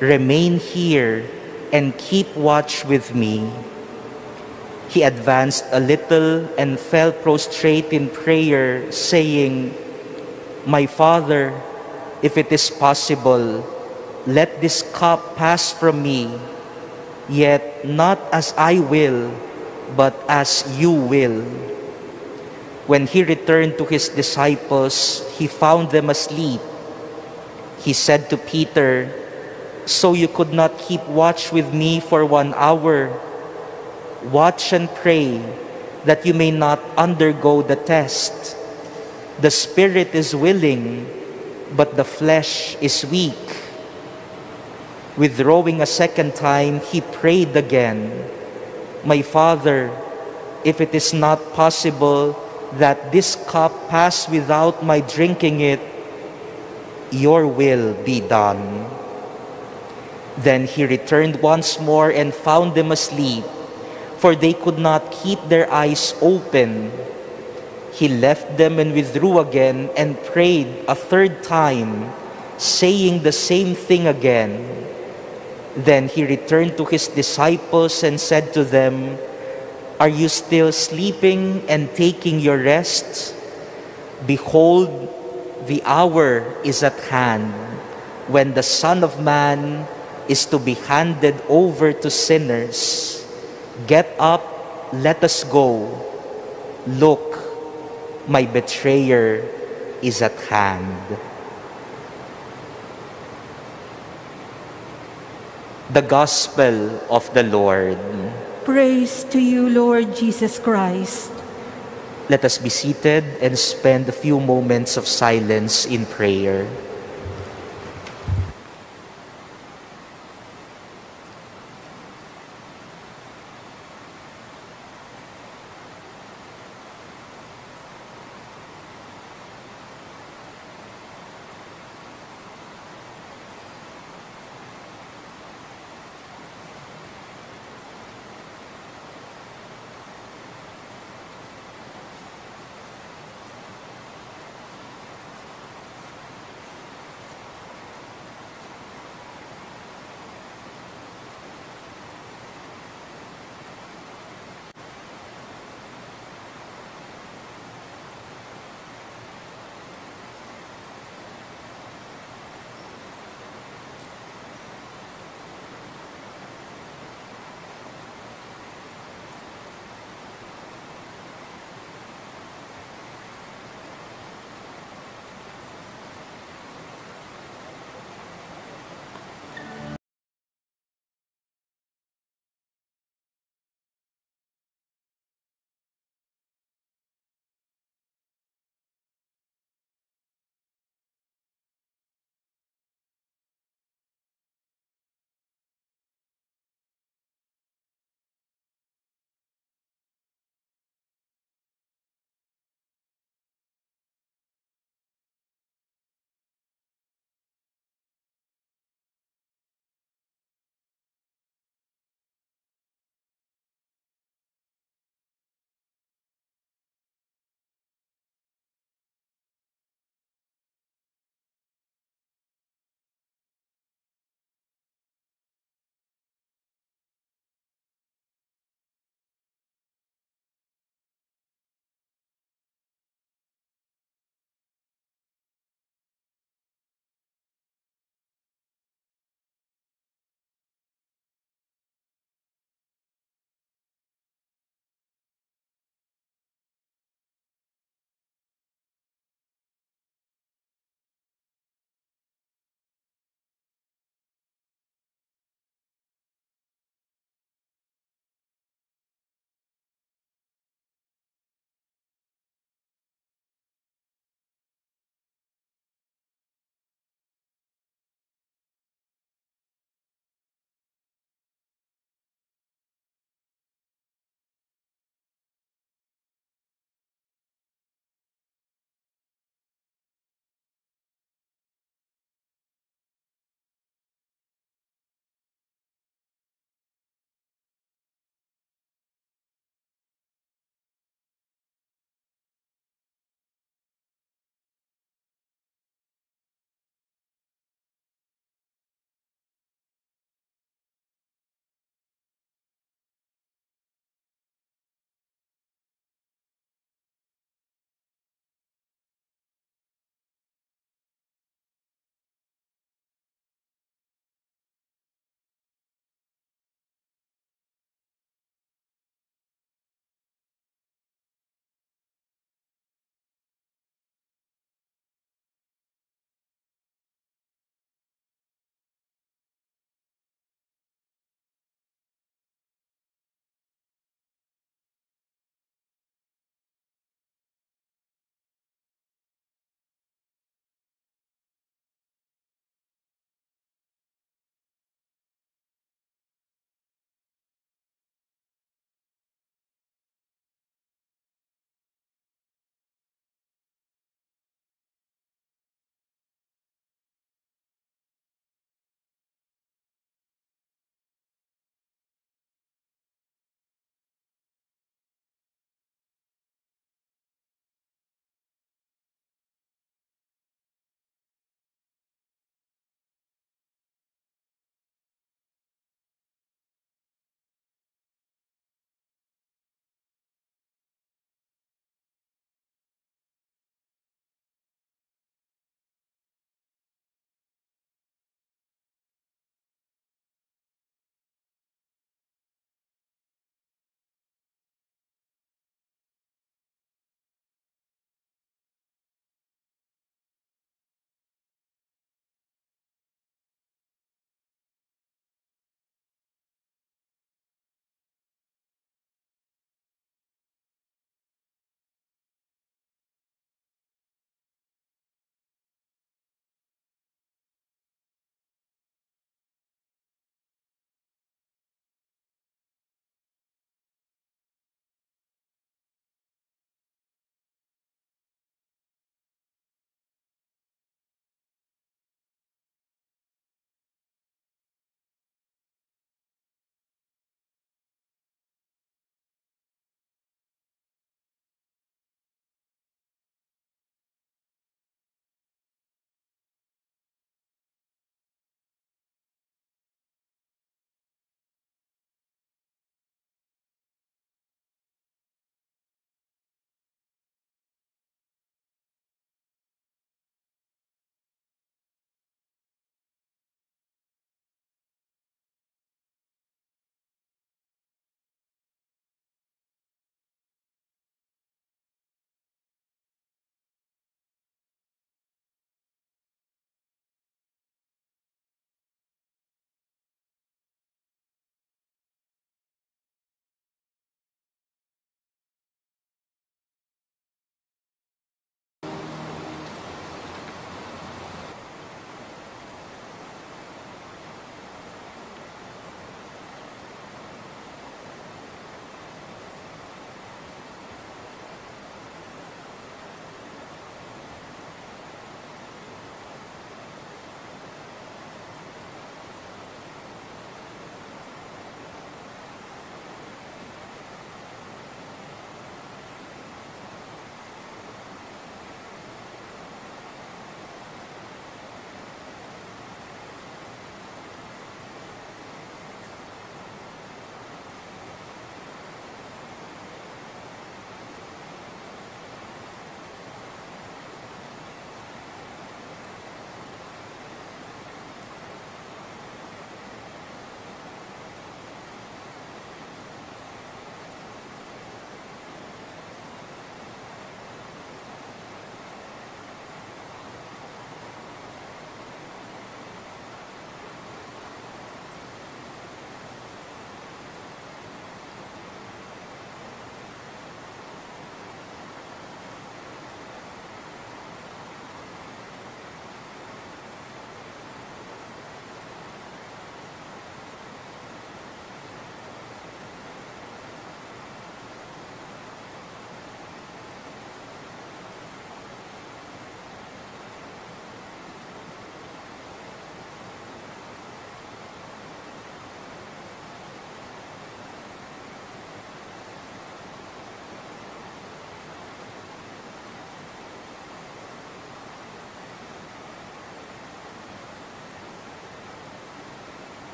Remain here and keep watch with me. He advanced a little and fell prostrate in prayer, saying, My Father, if it is possible, let this cup pass from me, yet not as I will, but as you will. When he returned to his disciples, he found them asleep. He said to Peter, So you could not keep watch with me for one hour? Watch and pray that you may not undergo the test. The spirit is willing, but the flesh is weak. Withdrawing a second time, he prayed again, My Father, if it is not possible that this cup pass without my drinking it, your will be done. Then he returned once more and found them asleep, for they could not keep their eyes open. He left them and withdrew again and prayed a third time, saying the same thing again. Then he returned to his disciples and said to them, Are you still sleeping and taking your rest? Behold, the hour is at hand when the Son of Man is to be handed over to sinners. Get up, let us go. Look, my betrayer is at hand. The Gospel of the Lord. Praise to you, Lord Jesus Christ. Let us be seated and spend a few moments of silence in prayer.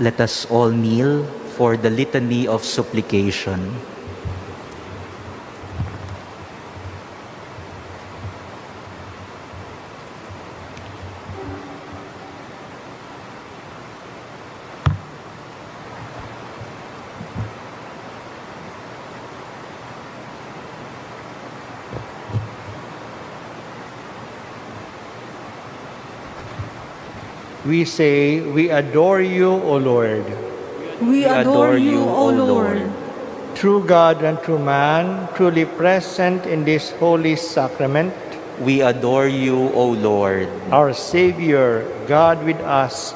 Let us all kneel for the litany of supplication. We say, We adore you, O Lord. We adore you, O Lord. True God and true man, truly present in this holy sacrament, We adore you, O Lord. our Savior, God with us,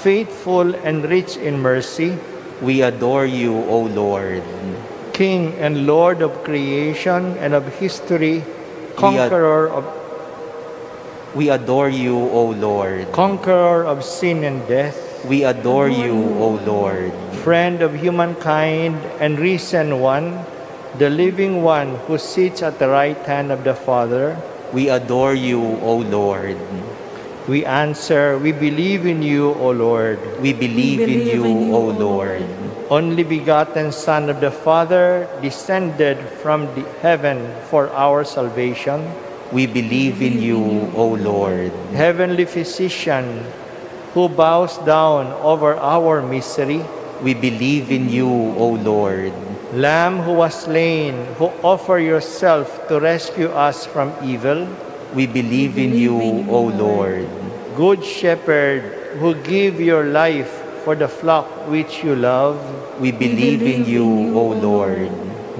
faithful and rich in mercy, We adore you, O Lord. King and Lord of creation and of history, conqueror of We adore you, O Lord. conqueror of sin and death, We adore you, O Lord. friend of humankind and risen one, the living one who sits at the right hand of the Father, We adore you, O Lord. we answer, We believe in you, O Lord. We believe in believe you, in you, O O Lord. only begotten Son of the Father, descended from the heaven for our salvation, We believe in you, O Lord. heavenly physician, who bows down over our misery, We believe in you, O Lord. Lamb who was slain, who offer yourself to rescue us from evil, We believe in you, O Lord. good shepherd, who give your life for the flock which you love, We believe in you, O Lord.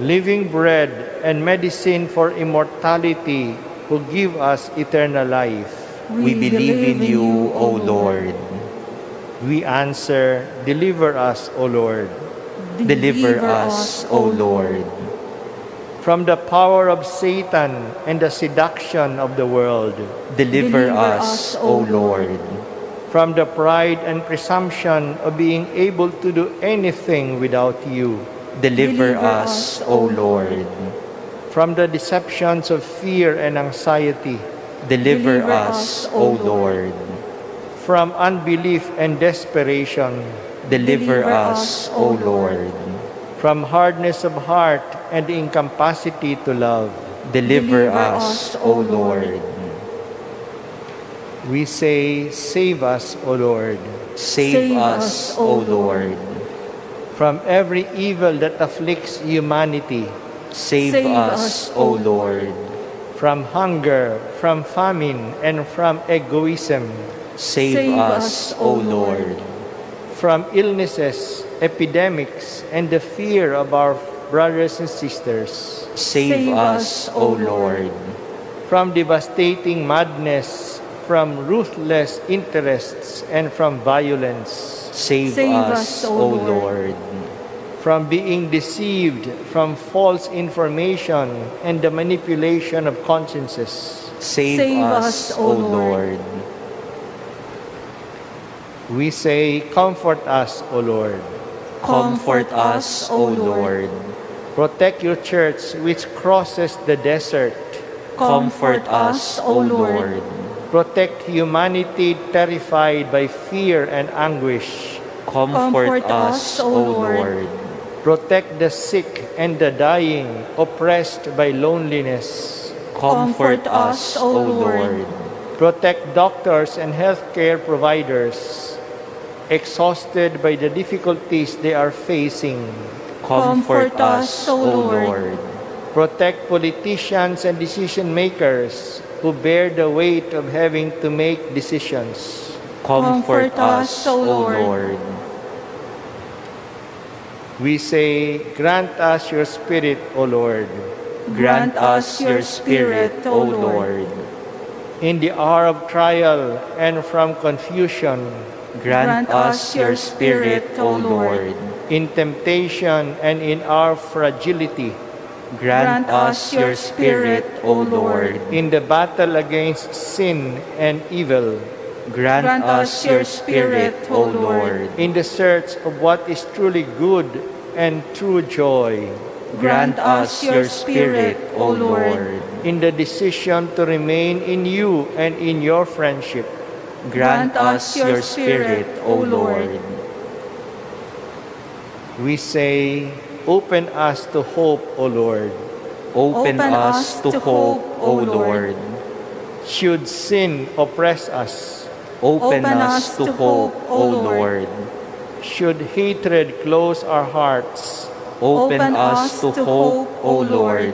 living bread and medicine for immortality, who give us eternal life. We believe in you, O Lord. We answer, Deliver us, O Lord, Deliver us, O Lord. from the power of Satan and the seduction of the world, Deliver us, O Lord. from the pride and presumption of being able to do anything without you, Deliver us, O Lord. From the deceptions of fear and anxiety, Deliver us, O Lord. from unbelief and desperation, Deliver us, O Lord. from hardness of heart and incapacity to love. Deliver us, O Lord. We say, Save us, O Lord, Save us, O Lord. from every evil that afflicts humanity, Save Save us, us, O Lord. from hunger, from famine, and from egoism, Save Save us, O Lord. from illnesses, epidemics, and the fear of our brothers and sisters, Save Save us, O Lord. from devastating madness, from ruthless interests, and from violence, Save us, O Lord. Lord. From being deceived, from false information, and the manipulation of consciences. Save, Save us, us, O O Lord. Lord. We say, Comfort us, O Lord. Comfort us, O Lord. Protect your church which crosses the desert. Comfort us, O Lord. Protect humanity terrified by fear and anguish. Comfort Comfort us, us, O O Lord. Lord. Protect the sick and the dying, oppressed by loneliness. Comfort us, O Lord. Protect doctors and healthcare providers, exhausted by the difficulties they are facing. Comfort Comfort us, us, O O Lord. Lord. Protect politicians and decision makers who bear the weight of having to make decisions. Comfort Comfort us, us, O O Lord. Lord. We say, Grant us your Spirit, O Lord. Grant us your Spirit, O Lord. In the hour of trial and from confusion, Grant us your Spirit, O Lord. in temptation and in our fragility, Grant us your Spirit, O Lord. in the battle against sin and evil, Grant us your Spirit, O Lord. in the search of what is truly good and true joy, Grant us your Spirit, O Lord. in the decision to remain in you and in your friendship, Grant us your Spirit, O Lord. We say, Open us to hope, O Lord. Open, us to hope, O Lord. Should sin oppress us, Open us to hope, O Lord. should hatred close our hearts, Open us to hope, O Lord.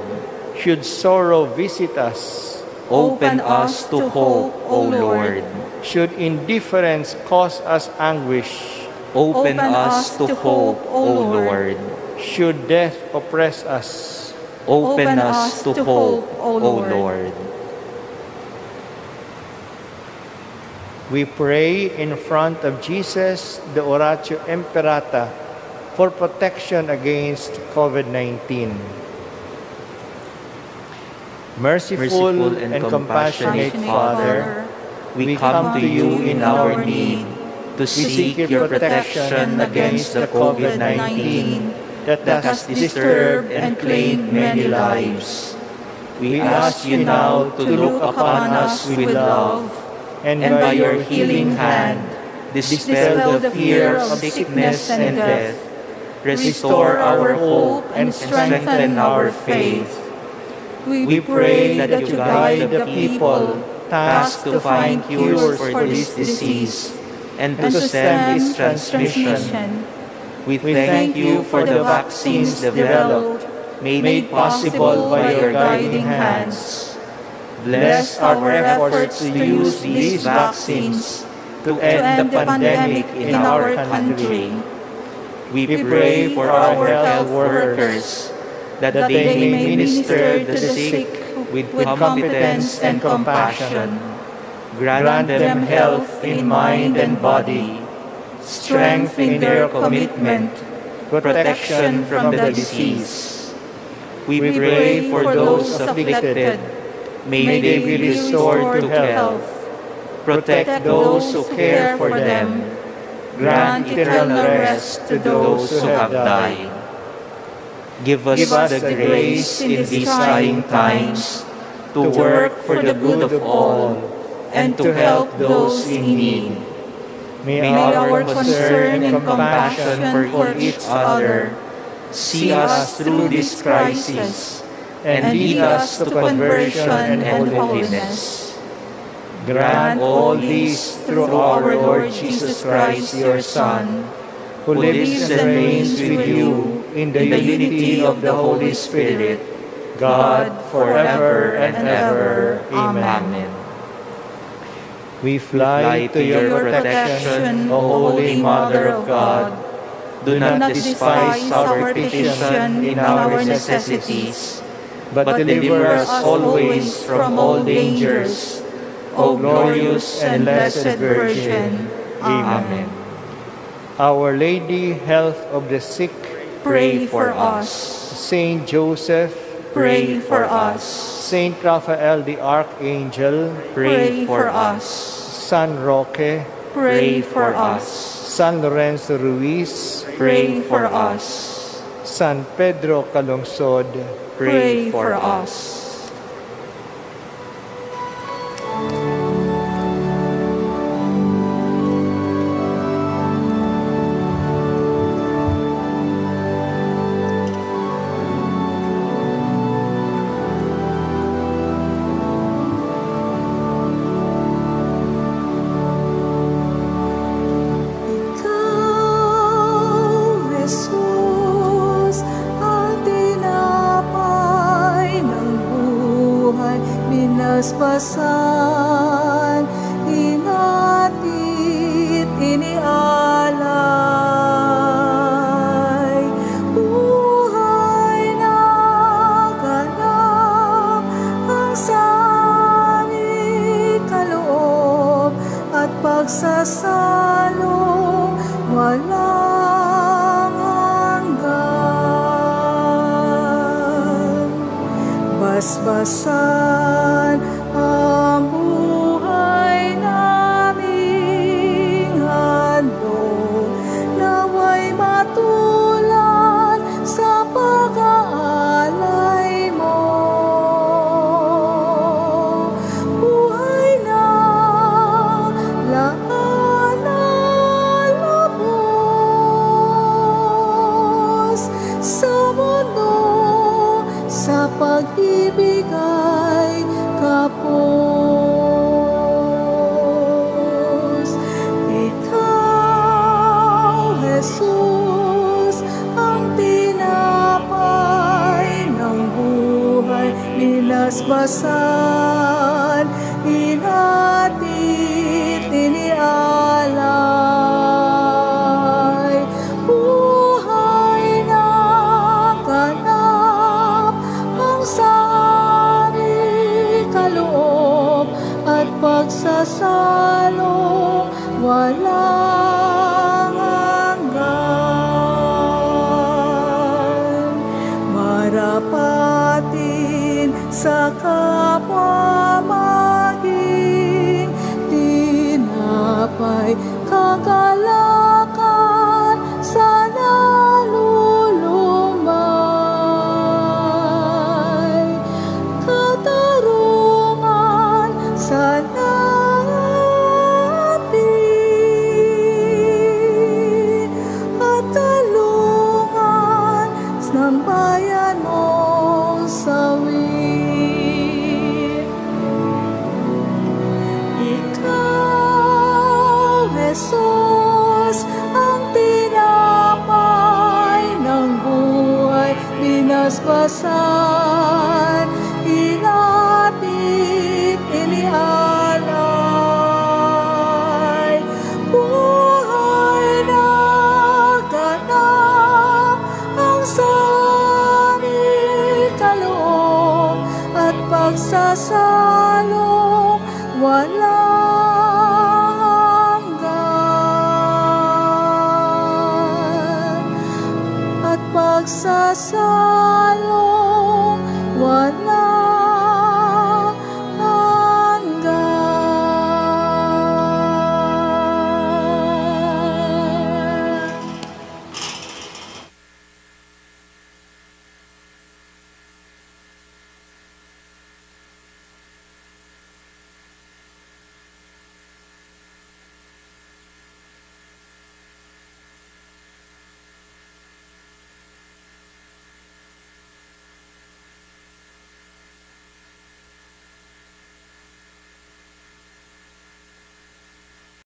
should sorrow visit us, Open us to hope, O Lord. should indifference cause us anguish, Open us to hope, O Lord. should death oppress us, Open us to hope, O Lord. We pray in front of Jesus, the Oratio Imperata, for protection against COVID-19. Merciful, Merciful and, and compassionate, Compassionate Father, We come to you in our need to seek your protection against the COVID-19 that has disturbed and claimed many lives. We ask you now to look upon us with love and, and by your healing hand, dispel the fear of sickness and death, restore our hope and strengthen our faith. We pray that you guide the people tasked to find cures for this disease and to stem its transmission. We thank you for the vaccines developed, made possible by your guiding hands. Bless our efforts to use these vaccines to end the pandemic in our country. We pray for our health workers that they may minister to the sick with competence and compassion. Grant them health in mind and body, strength in their commitment, to protection from the disease. We pray for those afflicted. May they be restored to health. Protect those who care for them. Grant eternal rest to those who have died. Give us, the grace in these trying times to work for the good of all and to help those in need. may, May our concern and compassion for each other see us through this crisis and lead us to conversion and holiness. Grant all these through our Lord Jesus Christ, your Son, who lives and reigns with you in the unity of the Holy Spirit, God, forever and ever. Amen. we fly to your protection, O Holy Mother of God. Do not despise our petition in our necessities, but deliver us always from all dangers. O glorious and blessed Virgin. Amen. Our Lady, health of the sick, Pray for us. Saint Joseph, Pray for us. Saint Raphael the Archangel, Pray for us. San Roque, Pray for us. San Lorenzo Ruiz, Pray for us. San Pedro Calungsod, Pray for us. Ikaw,